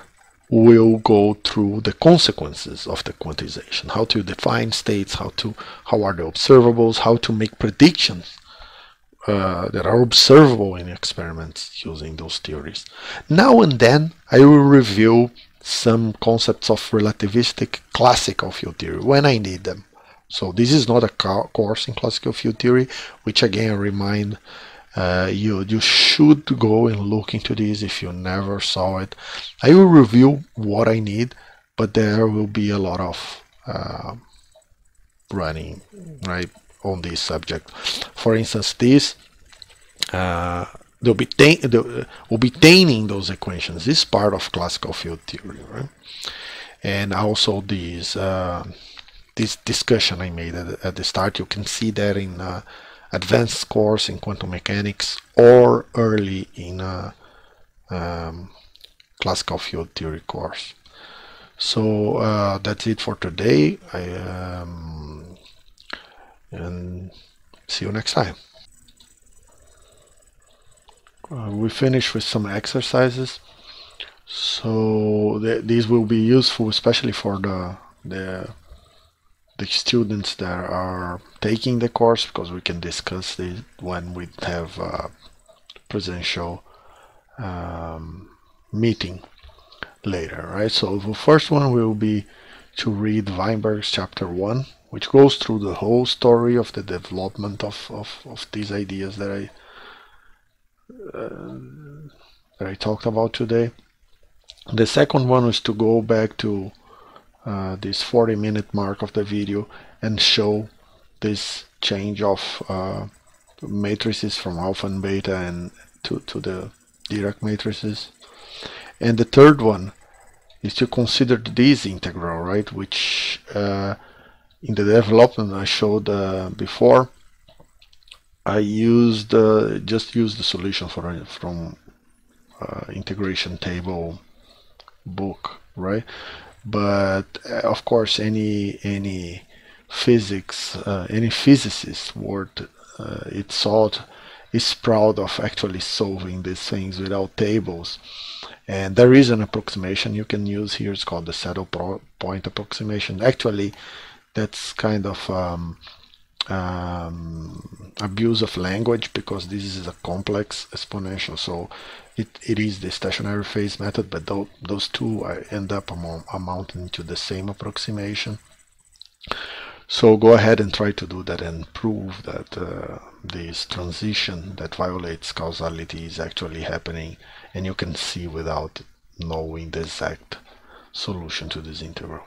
we'll go through the consequences of the quantization, how to define states, how to how are the observables, how to make predictions uh, that are observable in experiments using those theories. Now and then I will review some concepts of relativistic classical field theory when I need them. So this is not a course in classical field theory, which again I remind uh, you you should go and look into this if you never saw it. I will review what I need, but there will be a lot of uh, running right on this subject. For instance, this uh, they'll be obtaining those equations. This is part of classical field theory, right? And also these uh, this discussion I made at, at, the start, you can see that in uh, advanced course in quantum mechanics or early in a um, classical field theory course. So uh, that's it for today. I um, and see you next time. Uh, we finish with some exercises. So th these will be useful, especially for the the the students that are taking the course because we can discuss this when we have a presential um, meeting later right? So the first one will be to read Weinberg's chapter 1 which goes through the whole story of the development of, of, of these ideas that I uh, that I talked about today. The second one is to go back to uh, this 40 minute mark of the video and show this change of uh, matrices from alpha and beta and to, to the Dirac matrices and the third one is to consider this integral, right? Which uh, in the development I showed uh, before, I used uh, just used the solution for from integration table book, right? But uh, of course, any any physics, uh, any physicist worth its salt is proud of actually solving these things without tables. And there is an approximation you can use here. It's called the saddle point approximation. Actually that's kind of um, um, abuse of language because this is a complex exponential. So it, it is the stationary phase method but th those two end up amounting to the same approximation so go ahead and try to do that and prove that uh, this transition that violates causality is actually happening and you can see without knowing the exact solution to this integral.